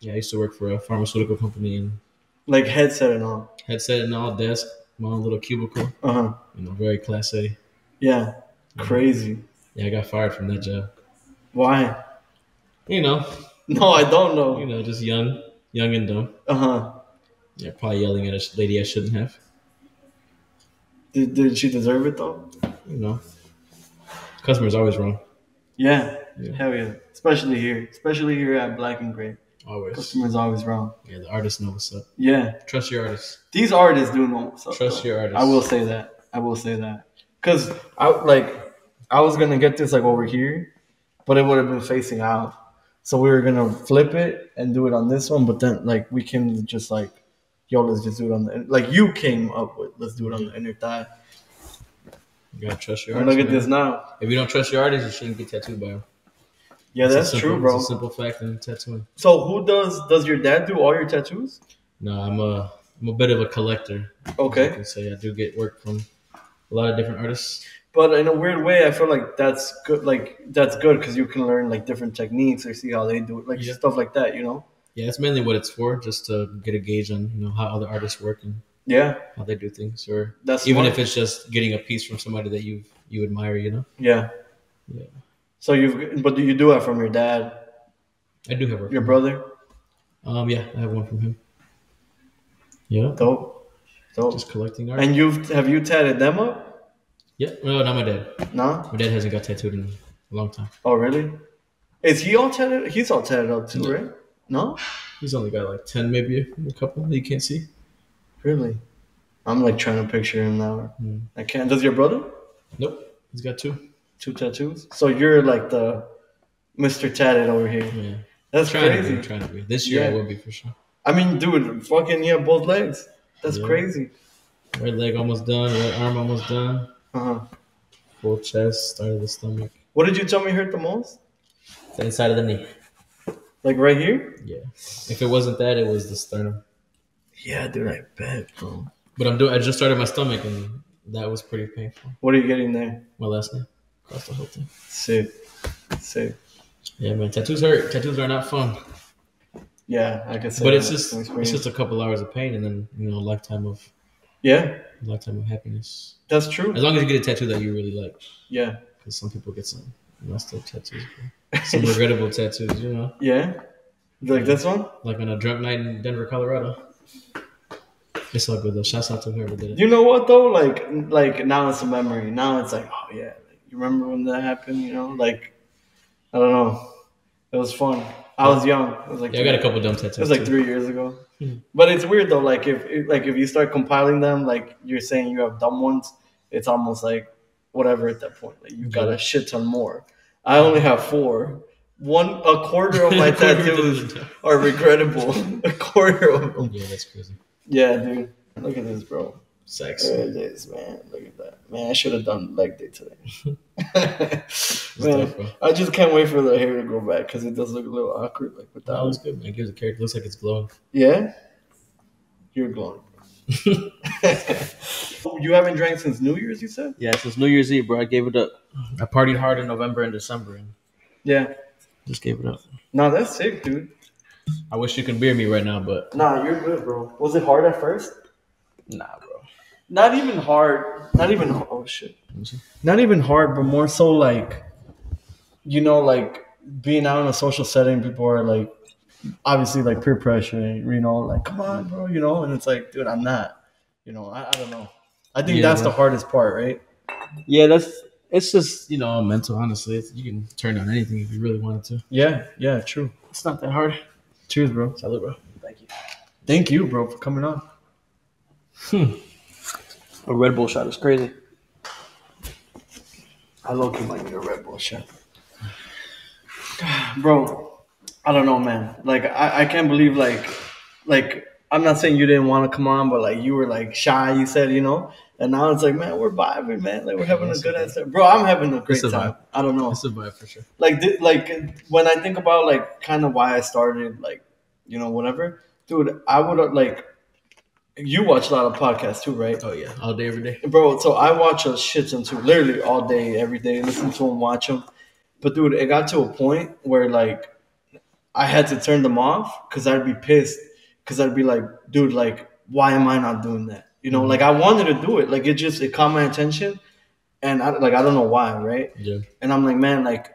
Yeah, I used to work for a pharmaceutical company and Like headset and all. headset and all, desk, my own little cubicle. Uh huh. You know, very class A. Yeah. Crazy. Yeah, I got fired from that job. Why? You know, No, I don't know. you know. just young, young and dumb. Uh huh. Yeah, probably yelling at a lady I shouldn't have. Did, did she deserve it though? You know, customer's always wrong. Yeah. Yeah. Hell yeah. Especially here. Especially here at Black and Gray. Always. Customer's always wrong. Yeah, the artists know what's up. Yeah. Trust your artists. These artists do know what's up. Trust though. your artists. I will say that. I will say that. Cause I like I was gonna get this like over here, but it would have been facing out. So we were gonna flip it and do it on this one, but then like we came just like, yo, let's just do it on the like you came up with let's do it on the inner thigh. You gotta trust your And artists. look at man. this now. If you don't trust your artist, you shouldn't get tattooed by them. Yeah, It's that's simple- true, bro. It's simple fact in tattooing. So who does does your dad do all your tattoos? No, I'm a I'm a bit of a collector. I Okay, can say I do get work from a lot of different artists. but in a weird way, I feel like that's good. Like that's good because you can learn like different techniques or see how they do it, like Yeah. stuff like that. You know? Yeah, that's mainly what it's for, just to get a gauge on you know how other artists work and Yeah, how they do things, or that's even smart. if it's just getting a piece from somebody that you you admire. You know, yeah. Yeah. So you've but do you do it from your dad, I do have work. your brother? Um, yeah, I have one from him. Yeah, Dope, dope. just collecting art. And you've have you tatted them up? yeah, well, not my dad. No. My dad hasn't got tattooed in a long time. Oh really? Is he all tatted? He's all tatted up too, No. right? No. He's only got like ten, maybe a couple that you can't see. Really? I'm like trying to picture him now. Hmm. I can't. Does your brother Nope, he's got two. Two tattoos? So you're like the Mr. Tatted over here. Yeah, That's trying to crazy. be, trying to be. This year I will be for sure. I mean, dude, fucking yeah, both legs. That's Yeah. crazy. Right leg almost done. Right arm almost done. Uh huh. Full chest, start of the stomach, What did you tell me hurt the most? the inside of the knee. Like right here? Yeah. If it wasn't that, it was the sternum. Yeah, dude, I bet, bro. But I'm doing. I just started my stomach, and that was pretty painful. What are you getting there? My last name the whole thing. Sick. Sick. Yeah, man. Tattoos hurt. Tattoos are not fun. Yeah, I guess. But it's just it's just a couple hours of pain, and then you know, a lifetime of yeah, a lifetime of happiness. that's true. As long as you get a tattoo that you really like, Yeah, because some people get some messed up tattoos, bro. some regrettable tattoos. You know, yeah. Like this one? like on a drunk night in Denver, Colorado. It's all good though. Shouts out to whoever did it. You know what though? Like, like now it's a memory. Now it's like, oh yeah, you remember when that happened? You know, like, I don't know. It was fun. I was young. It was like Yeah, I got a couple dumb tattoos. It was like too. three years ago. Hmm. But it's weird though. Like if like if you start compiling them, like you're saying you have dumb ones, it's almost like whatever at that point. Like you got a shit ton more. I only have four. One a quarter of my tattoos are regrettable. a quarter of them. Yeah, that's crazy. Yeah, dude. Look at this, bro. Sex. There it is, man. Look at that. Man, I should have done leg day today. Man, tough. I just can't wait for the hair to grow back because it does look a little awkward, like That without. looks good, man. It gives a character. Looks like it's glowing. Yeah, you're glowing. you haven't drank since New Year's, you said? Yeah, since New Year's Eve, bro, I gave it up. I partied hard in November and December and Yeah. just gave it up. No, that's sick, dude. I wish you could beer me right now, but Nah, you're good, bro. Was it hard at first? nah, bro. Not even hard. Not even. Oh shit. Not even hard, but more so like, you know, like being out in a social setting. People are like, obviously, like peer pressure. You know, like come on, bro. You know, and it's like, dude, I'm not. You know, I, I don't know. I think Yeah, that's the hardest part, right? Yeah, that's it's just you know mental. Honestly, it's, you can turn down anything if you really wanted to. Yeah. Yeah. True. It's not that hard. Cheers, bro. Salute, bro. Thank you. Thank you, bro, for coming on. Hmm. A Red Bull shot is crazy. I low key might need a Red Bull shot. Bro, I don't know, man. Like I, I can't believe like like I'm not saying you didn't want to come on, but like you were like shy, you said, you know? And now it's like, man, we're vibing, man. Like we're having a good answer. Bro, I'm having a great a time. vibe. I don't know. It's a vibe for sure. Like thi- like when I think about like kind of why I started, like, you know, whatever, dude, I would have like you watch a lot of podcasts too, right? Oh yeah, all day, every day. Bro, so I watch a shit ton too, literally all day, every day, listen to them, watch them. But dude, it got to a point where like I had to turn them off because I'd be pissed because I'd be like, dude, like, why am I not doing that? You know, mm-hmm. like I wanted to do it, like it just it caught my attention, and I like I don't know why, right? Yeah. And I'm like, man, like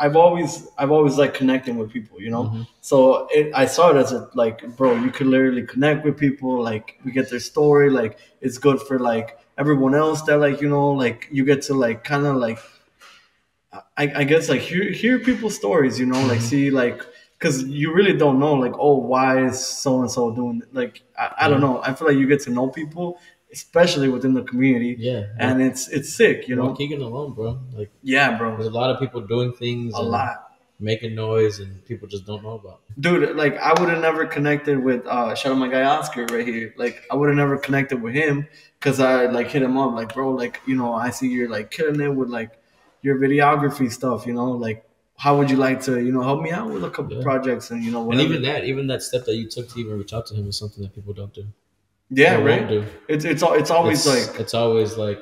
I've always I've always like connecting with people, you know. Mhm. So it, I saw it as a like, bro, you could literally connect with people. Like we get their story. Like it's good for like everyone else that like you know like you get to like kind of like I, I guess like hear hear people's stories. You know, like see like because you really don't know like oh why is so and so doing it? like I, I don't know. I feel like you get to know people, especially within the community, Yeah. and it's it's sick. You know, know, Waukegan alone, bro. Like yeah, bro, there's a lot of people doing things, a lot. making noise, and people just don't know about. dude like i would have never connected with uh shout out my guy oscar right here like i would have never connected with him because i like hit him up like bro like you know i see you're like killing it with like your videography stuff you know like how would you like to, you know, help me out with a couple Yeah. projects and you know And even that, even that step that you took to even reach out to him is something that people don't do. Yeah, Or right. do. It's it's it's always it's, like it's always like,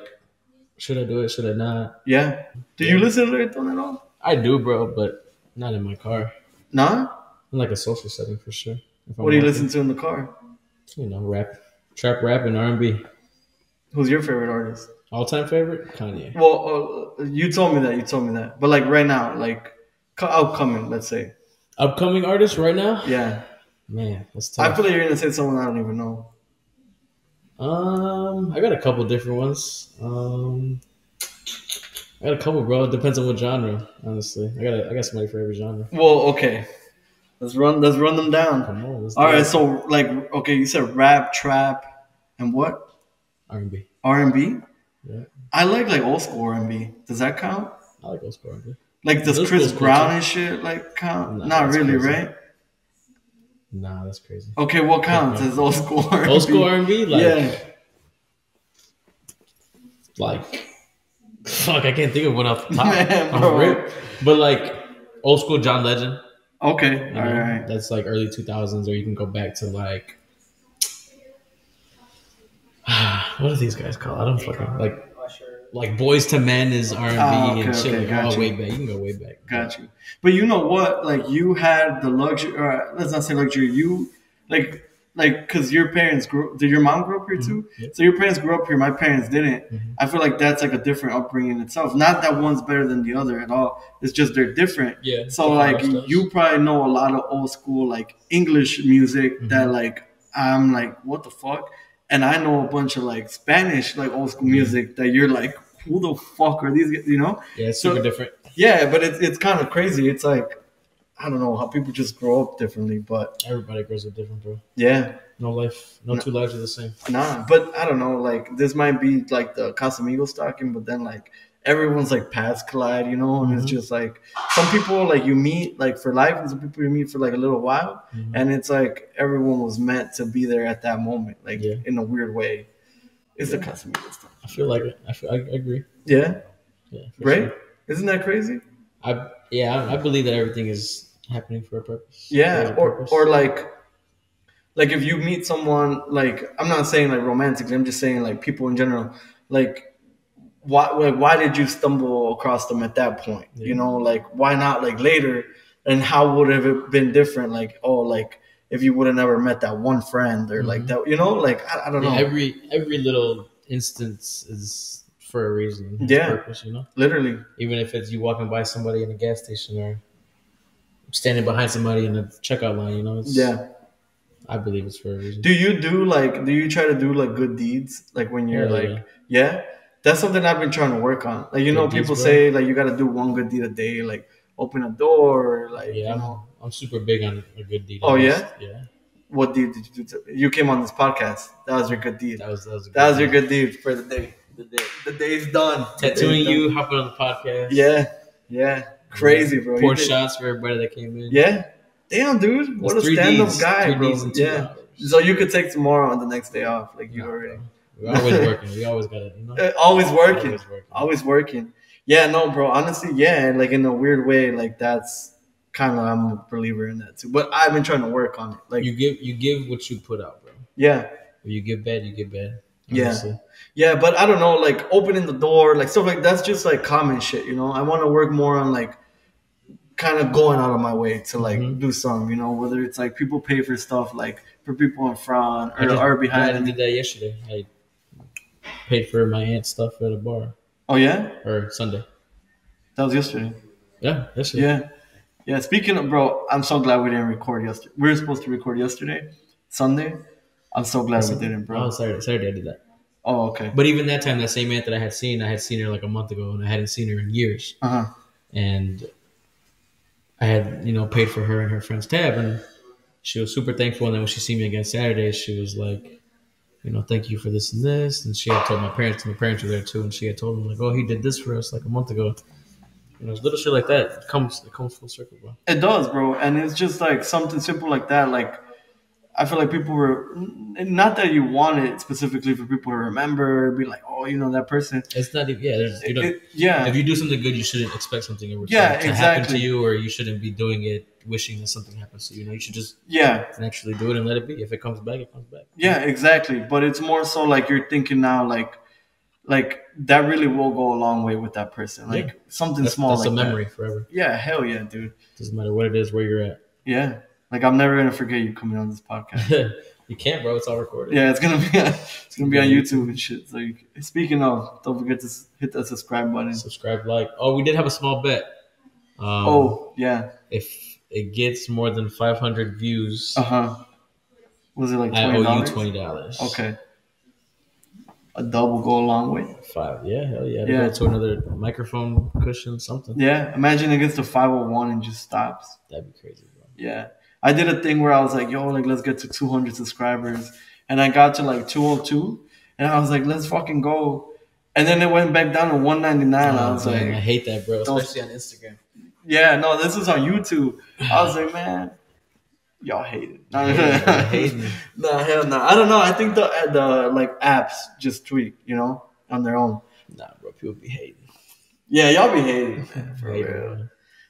should I do it? Should I not? yeah. Do you listen to reggaeton at all? I do, bro, but not in my car. Nah. In like a social setting for sure. If I'm What do you listen to in the car? You know, rap, trap, rap, and R and B. Who's your favorite artist? All time favorite, Kanye. Well, uh, you told me that. You told me that. But like right now, like co- upcoming, let's say. Upcoming artist right now, Yeah. man, that's I feel like you're gonna say someone I don't even know. Um, I got a couple different ones. Um, I got a couple, bro. It depends on what genre. Honestly, I got a, I got somebody for every genre. Well, okay. Let's run. Let's run them down. Come on, let's All do right. it. So like, okay, you said rap, trap, and what? R&B. R and B. Yeah. I like like old school R and B. Does that count? I like old school R&B. Like does Chris Brown and shit like count? Nah, Not really, crazy. right? Nah, that's crazy. Okay, what counts as old school R and B? Old school R&B, like, yeah. like, fuck, I can't think of one off the top. Man, I'm ripped. But like, old school John Legend. Okay. you All know, right. That's like early 2000s, or you can go back to like, what are these guys called? I don't fucking like. Like Boyz II Men is R and B Ah, and shit okay, like got all you. way back. You can go way back. Got you. But you know what? Like you had the luxury, or let's not say luxury. You like like because your parents grew. Did your mom grow up here too? Mm-hmm. So your parents grew up here. My parents didn't. Mhm. I feel like that's like a different upbringing in itself. Not that one's better than the other at all. It's just they're different. Yeah. So like you probably know a lot of old school like English music Mm-hmm. that like I'm like what the fuck, and I know a bunch of like Spanish like old school music mm-hmm. that you're like who the fuck are these? guys? You know? yeah, it's so- super different. Yeah, but it's it's kind of crazy. It's like I don't know how people just grow up differently, but Everybody grows up different, bro. yeah, No life, no two lives are the same. nah. But I don't know. Like this might be like the Casamigos talking, but then like everyone's like paths collide, you know, and it's Mhm. just like some people like you meet like for life, and some people you meet for like a little while, Mhm. and it's like everyone was meant to be there at that moment, like Yeah. in a weird way. It's the Casamigos stuff. I feel like it. I, feel, I, I agree. Yeah, Yeah, right. sure. Isn't that crazy? I yeah, I, I believe that everything is happening for a purpose. Yeah, a or purpose. or like like if you meet someone like I'm not saying like romantically, I'm just saying like people in general, like why like why did you stumble across them at that point? Yeah. You know, like why not like later? And how would have it been different? Like oh, like if you would have never met that one friend or like Mhm. that, you know, like I, I don't Yeah, know, every every little instance is for a reason. Yeah. purpose, you know. literally. Even if it's you walking by somebody in a gas station or standing behind somebody in a checkout line, you know. It's, Yeah. I believe it's for a reason. Do you do like do you try to do like good deeds like when you're Hell like yeah. Yeah? That's something I've been trying to work on. Like you know, Good people bro. say like you got to do one good deed a day, like open a door, or, like yeah, you I'm, know, I'm super big on a good deed. Oh, yeah? yeah. what deed did you do? To, you came on this podcast. That was your good deed. That was that was a That was your good deed for the day. The day. The day's done. Tattooing day's done. you, hopping on the podcast. Yeah, yeah, crazy, bro. Pour You did- shots for everybody that came in. Yeah, damn, dude, what a That's stand-up Ds, guy, three bro. Ds Yeah. hours. So you could take tomorrow and the next day off, like you Nah, already. bro. We're always working. We always got it. You know? Uh, always working. Always working. always working. Yeah, no, bro. Honestly, yeah, like in a weird way, like that's kind of I'm a believer in that too. But I've been trying to work on it. Like, you give you give what you put out, bro. yeah, If you give bad, you get bad. Yeah. honestly. yeah, but I don't know, like opening the door, like stuff like that's just like common shit, you know. I want to work more on like kind of going out of my way to like Mhm. do some, you know, whether it's like people pay for stuff like for people in front or, just- or I did that yesterday. I paid for my aunt's stuff at a bar Oh yeah, or Sunday. that was yesterday. Yeah, yesterday. Yeah. Yeah. Speaking of bro, I'm so glad we didn't record yesterday. We were supposed to record yesterday, Sunday. I'm so glad we didn't, bro. Oh. Saturday. Saturday I did that. Oh, okay. But even that time, that same aunt that I had seen, I had seen her like a month ago, and I hadn't seen her in years. Uh huh. and I had you know paid for her and her friend's tab, and she was super thankful. And then when she see me again Saturday, she was like, you know, thank you for this and this. And she had told my parents, and my parents were there too, and she had told them like, oh, he did this for us like a month ago. You know, little shit like that. It comes, it comes full circle, bro. It does, bro. And it's just like something simple like that. Like, I feel like people were not that you want it specifically for people to remember, be like, oh, you know that person. It's not even yeah. There's, you It- yeah, if you do something good, you shouldn't expect something in return Yeah, to happen to you, or you shouldn't be doing it wishing that something happens to you. You know, you should just yeah, naturally do it and let it be. If it comes back, it comes back. yeah, exactly. But it's more so like you're thinking now, like, like that really will go a long way with that person. Like Yeah. something That's, small that's like a that. memory forever. Yeah, hell yeah, dude. Doesn't matter what it is, where you're at. Yeah, like I'm never gonna forget you coming on this podcast. you can't, bro. It's all recorded. Yeah, it's gonna be it's gonna be on YouTube and shit. So you, speaking of, don't forget to hit that subscribe button. Subscribe, like. Oh, we did have a small bet. Um, Oh yeah, if it gets more than 500 views, uh huh. Was it like I twenty owe you dollars? twenty dollars. Okay. A double go a long way. Five. Yeah, hell yeah. Yeah. Yeah. Go to another microphone cushion, something. Yeah, imagine it gets to 501 and just stops. That'd be crazy, bro. Yeah. I did a thing where I was like, yo, like, let's get to 200 subscribers. And I got to like 202. And I was like, let's fucking go. And then it went back down to 199. I Oh, was man, I hate that, bro. Especially on Instagram. yeah, no, this is on YouTube. I was like, man, y'all hate it. I hate it. no, hell no. I don't know. I think the, the like apps just tweak, you know, on their own. Nah, bro. People be hating. Yeah, y'all be hating, man, for real.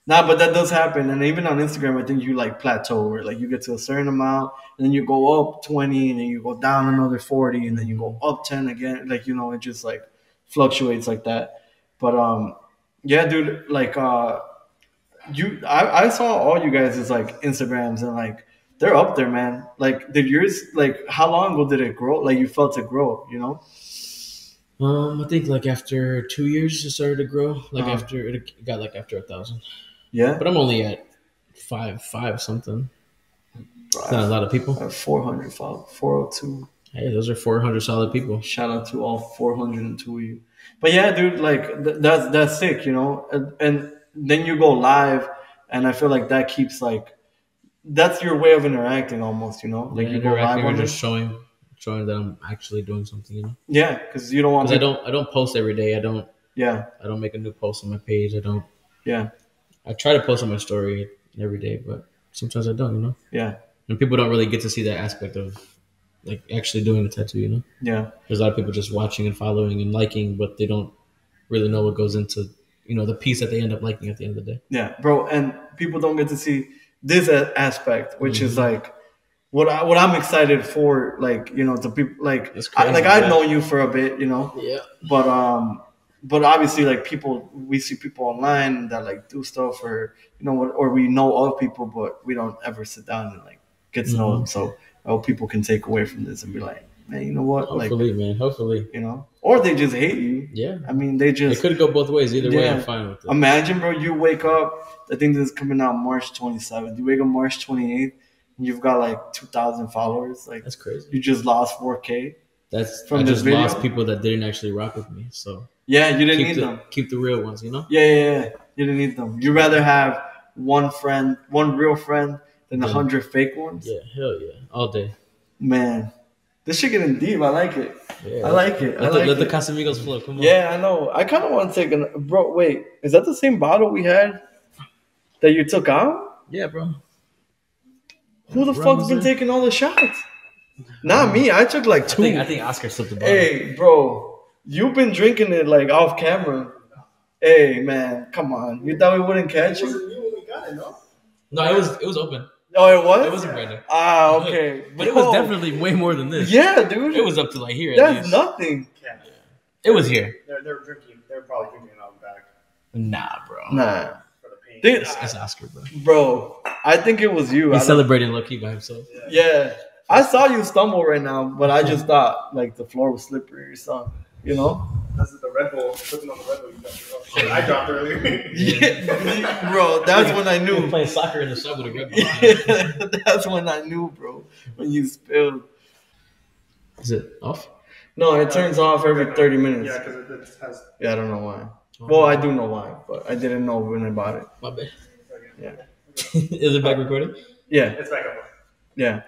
Nah, but that does happen, and even on Instagram, I think you like plateau where like you get to a certain amount, and then you go up twenty, and then you go down another forty, and then you go up ten again. Like you know, it just like fluctuates like that. But um, yeah, dude, like uh, you, I, I saw all you guys' is like Instagrams, and like they're up there, man. Like did yours like how long ago did it grow? Like you felt it grow, you know? Um, I think like after two years, it started to grow. Like Uh-huh. after it got like after a thousand, Yeah, but I'm only at five, five something. Not a lot of people. I have 400, 402. Hey, those are 400 solid people. Shout out to all 402 of you. But yeah, dude, like th- that's that's sick, you know. And, and then you go live, and I feel like that keeps like that's your way of interacting almost, you know. Like Like you go live or just showing, showing that I'm actually doing something. You know, Yeah, because you don't want. because I don't, I don't post every day. I don't, Yeah, I don't make a new post on my page. I don't. yeah, I try to post on my story every day, but sometimes I don't. You know, yeah, and people don't really get to see that aspect of like actually doing the tattoo. You know, yeah, there's a lot of people just watching and following and liking, but they don't really know what goes into you know the piece that they end up liking at the end of the day. yeah, bro. And people don't get to see this aspect, which is Mm-hmm. like. What, I, what I'm excited for, like you know, the people like I, like I've yeah. known you for a bit, you know, Yeah. but um but obviously like people we see people online that like do stuff or you know what or we know of people but we don't ever sit down and like get to Mm-hmm. know them so I hope people can take away from this and be like man you know what like Hopefully, man. Hopefully. you know or they just hate you Yeah. i mean they just It could go both ways. Either way, I'm fine with it. imagine bro you wake up i think this is coming out march 27th you wake up march 28th and you've got like 2000 followers like That's crazy. you just lost 4k That's From I just video? lost people that didn't actually rock with me. So yeah you didn't keep need the them keep the real ones, you know. Yeah, yeah, yeah. You didn't need them. You rather have one friend, one real friend, than a Yeah. hundred fake ones. Yeah, hell yeah, all day. Man, this shit getting deep. I like it. Yeah, I like it. I Let, the, like let the. Casamigos flow. Come on. Yeah, I know. I kind of want to take an. Bro, wait. Is that the same bottle we had that you took out? yeah, bro. Who the Rum fuck's been it? taking all the shots? Not me. I took like I two. think I think Oscar slipped the bottle. hey, bro, you've been drinking it like off camera. Hey, man, come on. You thought we wouldn't catch you? No, it was it was open. Oh, it was. It wasn't brand new. Ah, okay. But it was definitely way more than this. Yeah, dude. It was up to like here. At That's least. nothing. It was here. They're, they're drinking. They're probably drinking it out the back Nah, bro. Nah, for the pain. It's, it's Oscar, bro. bro. I think it was you. He's celebrating low key by himself. yeah, I saw you stumble right now, but I just thought like the floor was slippery or something. You know? This is the Red Bull. Putting on the Red Bull. You dropped it. I dropped earlier. Yeah, bro. That's when I You knew. playing soccer in the sub with a Red Bull. that's when I knew, bro. When you spilled. Is it off? No, it turns off every thirty minutes. Yeah, because it, it has. Yeah, I don't know why. Oh. Well, I do know why, but I didn't know when I bought it. My bad. Yeah. Is it back recording? Yeah, It's back up. yeah.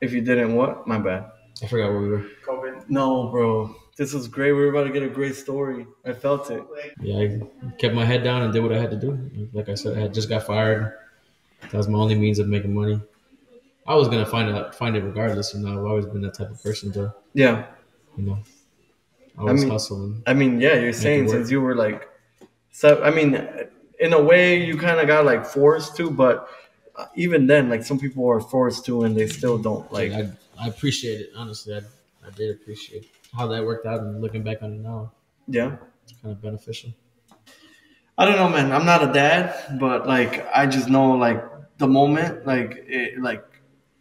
If you didn't, what? My bad. I forgot where we were. COVID. No, bro. This was great. We were about to get a great story. I felt it. Yeah, I kept my head down and did what I had to do. Like I said, I had just got fired. That was my only means of making money. I was gonna find out find it regardless. You know, I've always been that type of person to Yeah. you know always mean- hustling. I mean, yeah, you're saying since you were like, so I mean, in a way, you kind of got like forced to, but uh, even then, like some people are forced to, and they still don't like. I, I appreciate it honestly. I, I did appreciate how that worked out, and looking back on it now, Yeah, it's kind of beneficial. I don't know, man. I'm not a dad, but like I just know like the moment, like it, like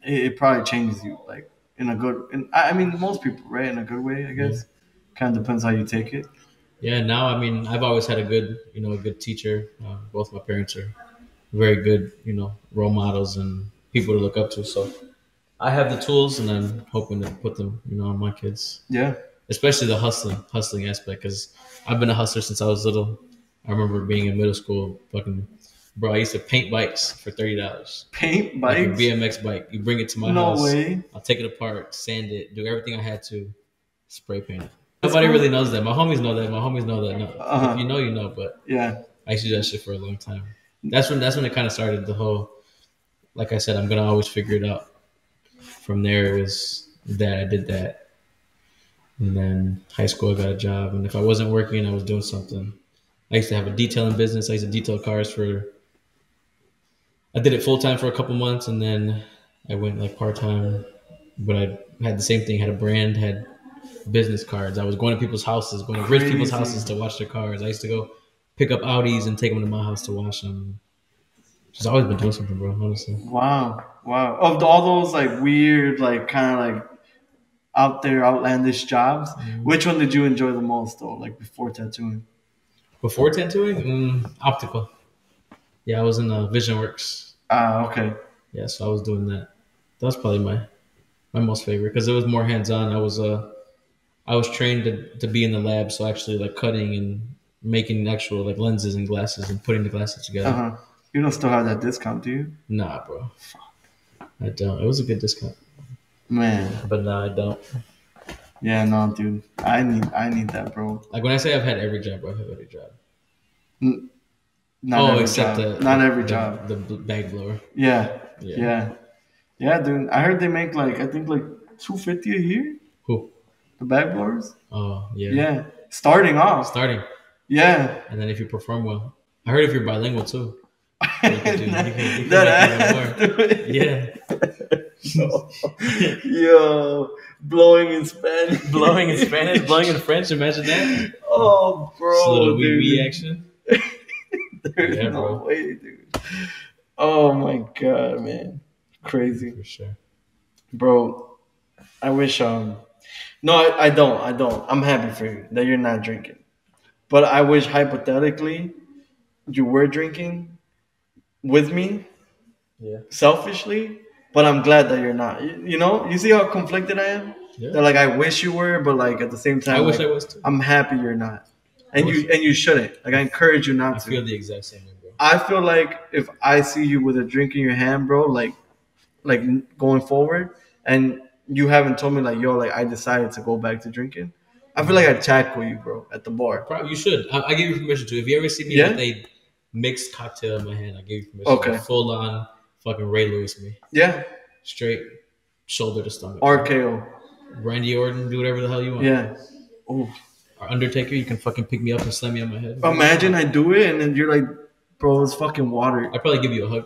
it, it probably changes you, like in a good. In, I I mean, most people, right? In a good way, I guess. Kind of depends how you take it. Yeah, now I mean, I've always had a good, you know, a good teacher. Uh, both my parents are very good, you know, role models and people to look up to. So I have the tools, and I'm hoping to put them, you know, on my kids, Yeah. especially the hustling, hustling aspect. Because I've been a hustler since I was little. I remember being in middle school, fucking, bro. I used to paint bikes for thirty dollars. Paint Like a bikes. BMX bike. You bring it to my no house. way. I'll take it apart, sand it, do everything I had to, spray paint it. That's Nobody cool. really knows that. My homies know that. My homies know that. No, Uh-huh. if you know, you know. But Yeah. I used to do that shit for a long time. That's when that's when it kind of started. The whole, like I said, I'm gonna always figure it out. From there, it was that I did that, and then high school I got a job, and if I wasn't working, I was doing something. I used to have a detailing business. I used to detail cars for. I did it full time for a couple months, and then I went like part time. But I had the same thing. Had a brand. Had business cards. I was going to people's houses, going to rich people's houses to wash their cars. I used to go pick up Audis and take them to my house to wash them. Just always been doing something, bro. Honestly, Wow, wow. Of the- all those like weird, like kind of like out there outlandish jobs, Mm-hmm. which one did you enjoy the most though? Like before tattooing? before tattooing, mm, optical. Yeah, I was in uh, Visionworks. Ah, okay. Yeah, so I was doing that. That was probably my my most favorite because it was more hands on. I was uh I was trained to, to be in the lab, so actually like cutting and making actual like lenses and glasses and putting the glasses together. Uh huh. You don't still have that discount, do you? Nah, bro. Fuck. I don't. It was a good discount, Man, but nah, I don't. yeah, no, dude. I need, I need that, bro. Like when I say I've had every job, bro, I've had every job. Not oh, every except job. the Not every the- job. The, bag blower. Yeah, Yeah. yeah, yeah, dude. I heard they make like I think like two fifty a year. Who? The bag blowers. Oh, yeah. Yeah, starting off. Starting, Yeah. and then if you perform well, I heard if you're bilingual too. You can do- you can- you can that ass, Yeah. dude. Yo, blowing in Spanish. blowing in Spanish, blowing in French. Imagine that. Oh, Just a little bro, wee dude. wee action. There's Yeah, no bro. way, dude. Oh my god, man, crazy, For sure. bro. I wish um, no, I, I don't, I don't. I'm happy for you that you're not drinking, but I wish hypothetically you were drinking with me, Yeah. selfishly. But I'm glad that you're not. You, you know, you see how conflicted I am. Yeah. That like I wish you were, but like at the same time, I wish like, I was too. I'm happy you're not, and you and you shouldn't. Like I encourage you I not to. feel the exact same way, bro. I feel like if I see you with a drink in your hand, bro, like, like going forward, and you haven't told me like, yo, like I decided to go back to drinking, I feel like I'd mm-hmm. tackle you, bro, at the bar. Probably you should. I, I give you permission to. If you ever see me Yeah? with a mixed cocktail in my hand, I give you permission. Okay. Full on fucking Ray Lewis me. Yeah, Straight shoulder to stomach. RKO. Randy Orton, do whatever the hell you want. Yeah. Oh, Or Undertaker, you can fucking pick me up and slam me on my head. imagine I do it, and then you're like, bro, it's fucking water. I'd probably give you a hug.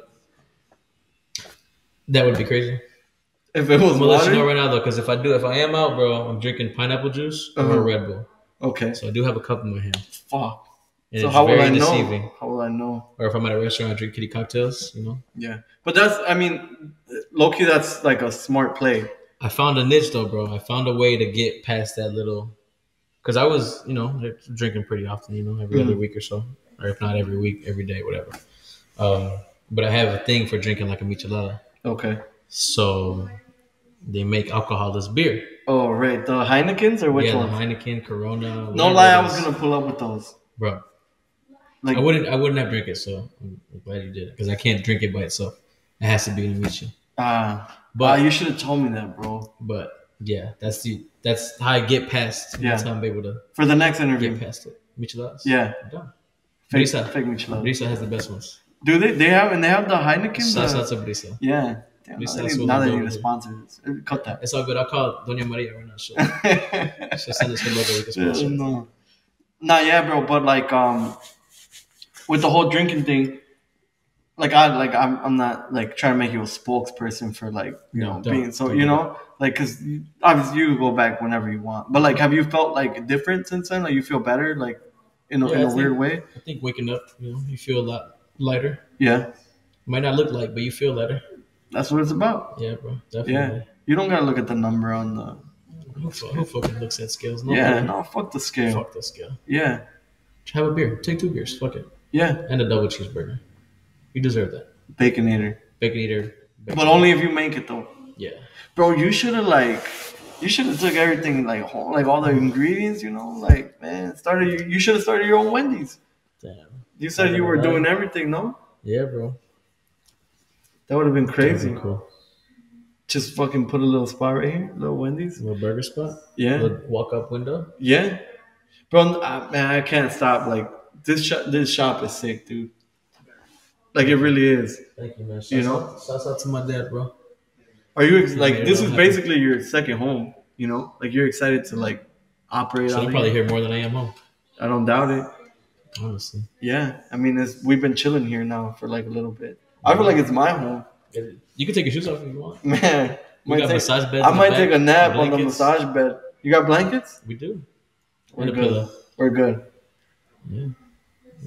That would be crazy. If it was I'm gonna let you know right now though, because if I do, if I am out, bro, I'm drinking pineapple juice or Uh-huh. a Red Bull. okay. So I do have a cup in my hand. Fuck. So how will I know? deceiving. How will I know? Or if I'm at a restaurant, I drink kitty cocktails. You know, Yeah, but that's, I mean, Loki, that's like a smart play. I found a niche though, bro. I found a way to get past that little. Because I was, you know, drinking pretty often, you know, every Mhm. other week or so, or if not every week, every day, whatever. Um, but I have a thing for drinking like a michelada. Okay. So they make alcoholless beer. Oh, right. The Heinekens or which yeah, the Heineken, Corona. No lie, I was gonna pull up with those. bro. Like, I wouldn't. I wouldn't have drink it. So I'm glad you did it because I can't drink it by itself. It has to be in a michi. ah, But ah, you should have told me that, bro. but yeah, that's the that's how I get past. Yeah. That's how I'm able to For the next interview. get past it. Micheladas. Yeah, I'm done. fake, Brisa. fake Michelada. Brisa has the best ones. Do they? They have and they have the Heineken. Salsa uh, Brisa. yeah, Damn, At now they need- now they need to sponsor. Cut that. It's all good. I'll call Doña Maria right now. She'll, she'll send us her logo. We can sponsor. no. Nah, yeah, bro. But like, um, with the whole drinking thing, like I like I'm I'm not like trying to make you a spokesperson for like you No, know being so you know like because obviously you go back whenever you want. But like, have you felt like different since then? Like you feel better, like in a, Yeah, in a think- weird way. I think waking up, you know, you feel a lot lighter. Yeah, Might not look like, but you feel lighter. that's what it's about. Yeah, bro. Yeah, you don't gotta look at the number on the. Who, who fucking looks at scales? No, yeah, no, fuck the scale. Fuck the scale. Yeah, Have a beer. Take two beers. Fuck it. Yeah, And a double cheeseburger. You deserve that. Bacon eater. Bacon eater. But only if you make it though. Yeah. Bro, you should have like, you should have took everything like whole, like all the ingredients. You know, like man, started. You, should have started your own Wendy's. Damn. You said you were doing everything, no? Yeah, bro. That would have been crazy. be cool. Just fucking put a little spot right here, little Wendy's. little burger spot. Yeah, Little walk up window. yeah. Bro, I, uh, man, I can't stop. Like this shop, this shop is sick, dude. Like it really is. Thank you, man. Shouts You know? out, shouts out to my dad, bro. Are you ex- like this is basically your second home? You know, like you're excited to like operate So I'm probably here more than I am home. I don't doubt it. Honestly. Yeah, I mean, it's, we've been chilling here now for like a little bit. I feel like it's my home, You can take your shoes off if you want. man. We might got take- massage beds. I might take a nap on the massage bed. You got blankets? We do. We're a good. pillow. We're good. Yeah.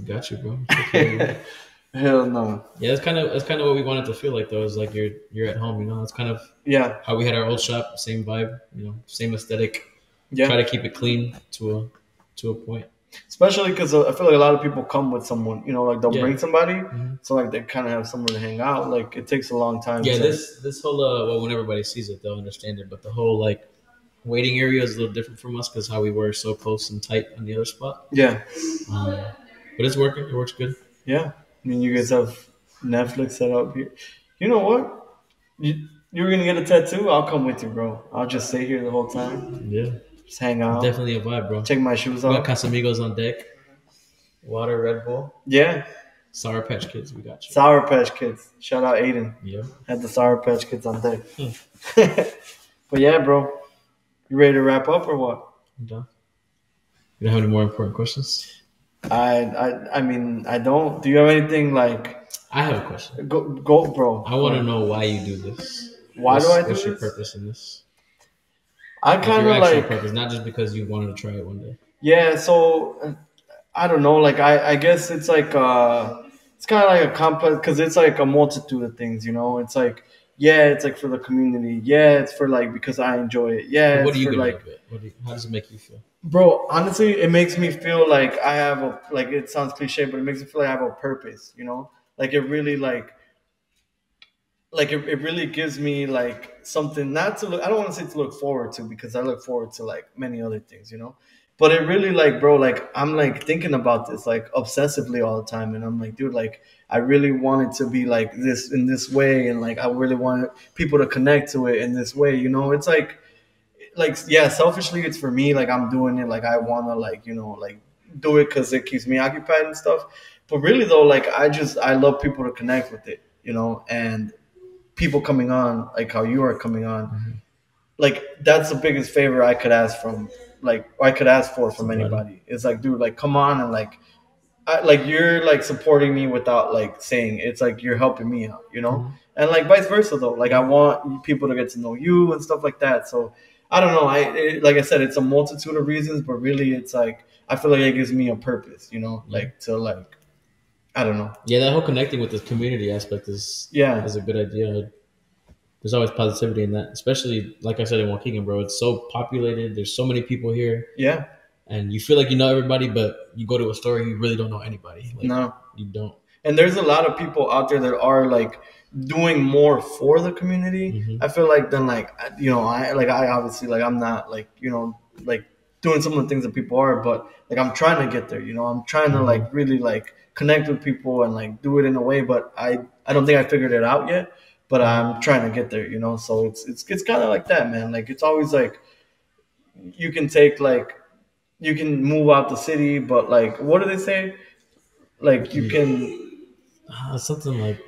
Got you, bro. Take care of you. Hell no. yeah, that's kind of that's kind of what we wanted to feel like though. Is like you're you're at home, you know. It's kind of Yeah, how we had our old shop, same vibe, you know, same aesthetic. yeah. Try to keep it clean to a to a point. Especially because I feel like a lot of people come with someone. You know, like they'll Yeah. bring somebody, Mhm. so like they kind of have someone to hang out. Like it takes a long time. Yeah, to- this this whole uh, well, when everybody sees it, they'll understand it. But the whole like waiting area is a little different from us because how we were so close and tight on the other spot. Yeah, Um, but it's working. It works good. yeah. I mean, you guys have Netflix set up here. You know what? You you're gonna get a tattoo? I'll come with you, bro. I'll just stay here the whole time, Yeah, just hang out, definitely a vibe, bro. take my shoes We got. Casamigos on deck. Water, Red Bull, Yeah, Sour Patch Kids. We got you. Sour Patch Kids. Shout out Aiden. Yeah. Had the Sour Patch Kids on deck. Hmm. but yeah, bro. You ready to wrap up or what? I'm done. You don't have any more important questions? I I I mean I don't. Do you have anything like I have a question. go go, bro? I want to know why you do this. Why what's, do I do What's your this? purpose in this? I kind of like purpose, not just because you wanted to try it one day. yeah. So uh, I don't know. Like I I guess it's like uh it's kind of like a complex because it's like a multitude of things. You know, it's like yeah, it's like for the community. Yeah, it's for like because I enjoy it. Yeah, what do you for like out of it? What do you, how does it make you feel? Bro, honestly, it makes me feel like I have a like it sounds cliche, but it makes me feel like I have a purpose, you know? Like it really like like it, it really gives me like something not to look I don't want to say to look forward to because I look forward to like many other things, you know? But it really like bro, like I'm like thinking about this like obsessively all the time and I'm like, dude, like I really want it to be like this in this way and like I really want people to connect to it in this way, you know? It's like like yeah selfishly it's for me like i'm doing it like i want to like you know like do it because it keeps me occupied and stuff. But really though like i just i love people to connect with it you know? And people coming on like how you are coming on mm-hmm. like that's the biggest favor i could ask from like i could ask for from anybody. It's like dude like come on and like I, like you're like supporting me without like saying it's like you're helping me out you know? Mhm. and like vice versa though. Like i want people to get to know you and stuff like that. So i don't know. I it, like i said it's a multitude of reasons but really it's like i feel like it gives me a purpose you know? Yeah. like to like i don't know. Yeah, that whole connecting with the community aspect is yeah. is a good idea. There's always positivity in that, especially like I said in Waukegan, bro. It's so populated. There's so many people here, yeah and you feel like you know everybody, but you go to a store, you really don't know anybody. Like, no you don't. and there's a lot of people out there that are like doing more for the community Mhm. i feel like then like you know i like i obviously like i'm not like you know like doing some of the things that people are but like i'm trying to get there you know i'm trying to Mhm. like really like connect with people and like do it in a way but i i don't think i figured it out yet but i'm trying to get there you know so it's it's it's kind of like that man like it's always like you can take like you can move out the city but like what do they say like you can Uh, something like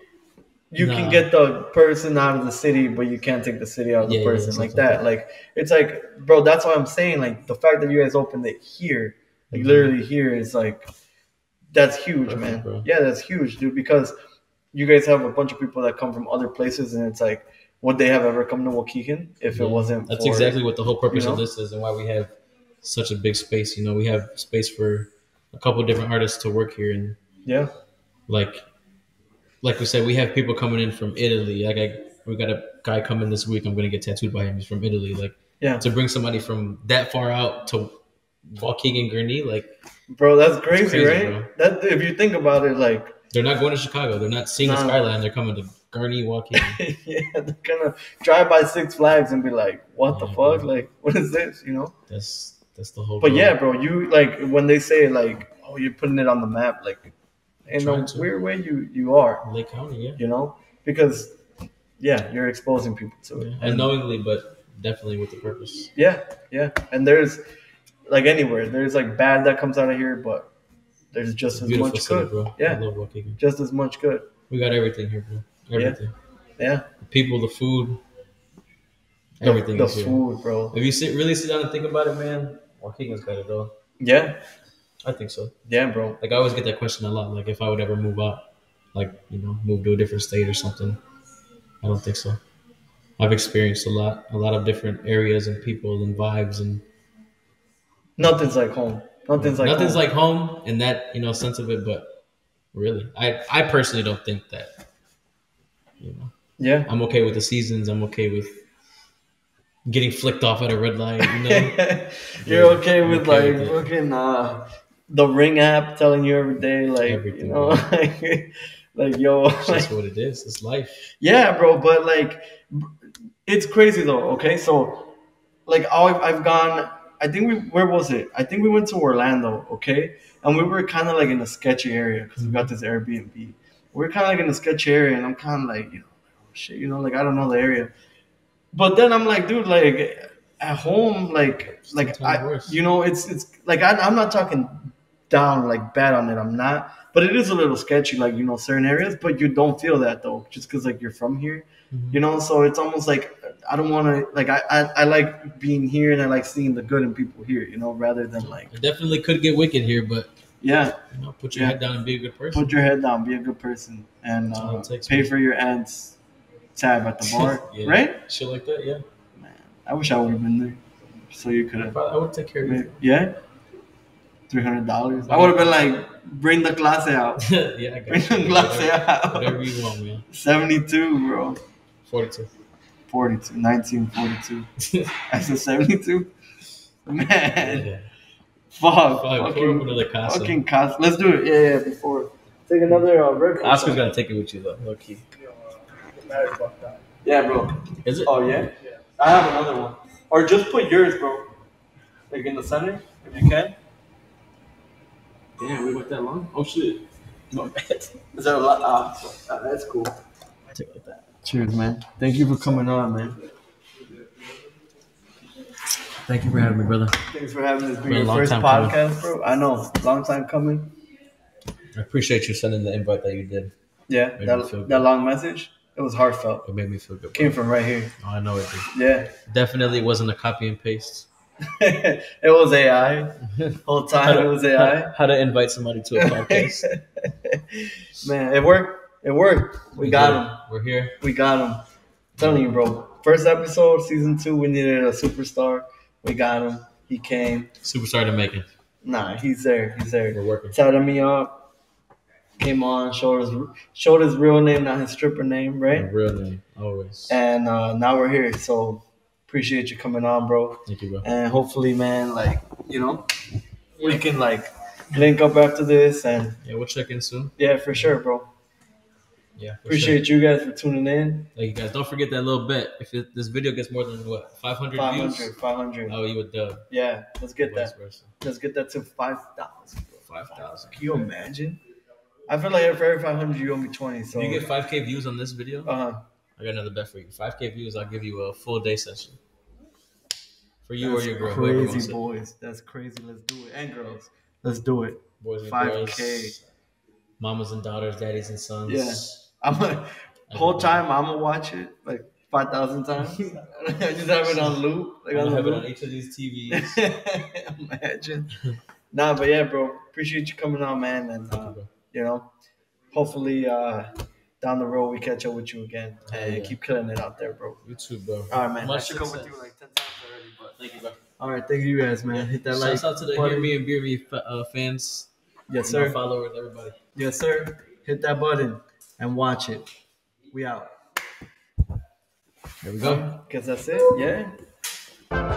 you can get the person out of the city, but you can't take the city out of the Yeah, yeah, person like like that. Like it's like, bro, that's what I'm saying. Like the fact that you guys opened it here, like Mhm. literally here, is like that's huge, Perfect, man. bro. Yeah, that's huge, dude. Because you guys have a bunch of people that come from other places, and it's like, would they have ever come to Waukegan if Yeah. it wasn't? That's for- exactly what the whole purpose you of this is, and why we have such a big space. You know, we have space for a couple different artists to work here, and Yeah, like, like we said, we have people coming in from Italy. Like, I, we got a guy coming this week. I'm gonna get tattooed by him. He's from Italy. Like, yeah, to bring somebody from that far out to Waukegan, Gurnee, like, bro, that's crazy, crazy, right? bro. That if you think about it, like. They're not going to Chicago. They're not seeing the No. skyline. They're coming to Gurnee, Waukegan. yeah, they're gonna drive by Six Flags and be like, "What the Yeah, fuck? bro. Like, what is this?" You know. That's that's the whole. But goal. yeah, bro, you like when they say like, "Oh, you're putting it on the map," like, in a to. weird way, you you are, Lake County, yeah. you know, because yeah, you're exposing people to it. yeah. Unknowingly, but definitely with the purpose. Yeah, yeah, and there's like anywhere, there's like bad that comes out of here, but there's just as much city, good. bro. I Yeah, love Waukegan. just as much good. We got everything here, bro. Everything. Yeah, The people, the food, the, everything the here. food, bro. If you sit really sit down and think about it, man, Waukegan's got it all. Yeah, I think so. yeah, bro. Like I always get that question a lot. Like if I would ever move out, like you know, move to a different state or something. I don't think so. I've experienced a lot, a lot of different areas and people and vibes and Nothing's like home. Nothing's like nothing's home. like home in that you know sense of it. But really, I I personally don't think that. You know, yeah. I'm okay with the seasons. I'm okay with getting flicked off at a red light. You know, You're Yeah, okay I'm with okay like with it. fucking uh, the Ring app telling you every day, like Everything, you know, like, like yo, that's just what it is. It's life. yeah, bro. But like, it's crazy though. Okay, so like I've I've gone. I think we where was it? I think we went to Orlando. Okay, and we were kind of like in a sketchy area because we got this Airbnb. We We're kind of like in a sketchy area, and I'm kind of like, you know, oh, shit, you know, like I don't know the area. But then I'm like, dude, like at home, like like I, worse. you know, it's it's like I, I'm not talking down like bad on it. I'm not, but it is a little sketchy, like you know, certain areas. But you don't feel that though, just because like you're from here, Mhm. you know. So it's almost like I don't want to like I, I I like being here and I like seeing the good in people here, you know, rather than like It definitely could get wicked here, but yeah, you know, put your Yeah. head down and be a good person. put your head down, be a good person, and uh, pay man. for your aunt's tab at the bar, Yeah. right? Shit like that, yeah. Man, I wish I would have been there, so you could have. I would take care of you. Yeah. Three hundred dollars. I would have been like, bring the glass out. yeah, I Bring got the glass Whatever, out. whatever you want, man. Seventy-two, bro. 42. 42, 1942. I said seventy-two. Man, Yeah. fuck, Fuck, pour up fucking, another casa. fucking cost. Let's do it. Yeah, yeah. Before take another uh, red. Oscar's gonna take it with you though, low key. Yeah, bro. Is it? Oh yeah? yeah. I have another one. Or just put yours, bro. Like in the center, if you can. Damn, we went that long? Oh shit. My bad. Is that a lot? Ah, ah, that's cool. Take it like that. Cheers, man. Thank you for coming on, man. Thank you for having me, brother. Thanks for having this be Been your first time coming. podcast, bro. I know, long time coming. I appreciate you sending the invite that you did. Yeah, Made me that, feel good. that long message. It was heartfelt. It made me feel good. Came from right here. Oh, I know it did. Yeah, Definitely wasn't a copy and paste. it was AI. Whole time it was AI. How, how to invite somebody to a podcast. Man, it worked. It worked. We got him. We're here. We got him. telling you, bro. First episode, season two, we needed a superstar. We got him. He came. Superstar to making. Nah, he's there. He's there. We're working. Tatted me up. Came on, showed his showed his real name, not his stripper name, right? Real name, always. And uh, now we're here. So appreciate you coming on, bro. Thank you, bro. And hopefully, man, like you know, we can like link up after this. And Yeah, we'll check in soon. yeah, for sure, bro. Yeah, for Appreciate you guys for tuning in. Sure. Like you guys, don't forget that little bet. If it, this video gets more than what 500, 500, views, 500. oh, you would dub. Yeah, let's get Vice that. versa. Let's get that to five thousand. Five thousand. Can you imagine? I feel like for every five hundred, you owe me twenty. So If you get 5k views on this video, uh huh. I got another bet for you. 5k views, I'll give you a full day session. For you or your girl. crazy boys. That's crazy. Let's do it. And girls. Let's do it. Boys and 5K. girls. Mamas and daughters, daddies and sons. Yeah. I'm gonna, whole time I'm gonna watch it like five thousand times. I just have it on loop, like I'm on have it on each of these TVs. Imagine. Nah, but yeah, bro. Appreciate you coming on, man, and uh, you know, hopefully uh, down the road we catch up with you again and yeah. keep killing it out there, bro. You too, bro. All right, man. Much I should come with you like ten times already, but Thank you, bro. all right. Thank you guys, man. Hit that like. Shouts out to the button. Hear Me and Beer Me fa- uh, fans, Yes, my sir. followers, everybody. Yes, sir. Hit that button and watch it. We out. There we go. Because that's it. Yeah.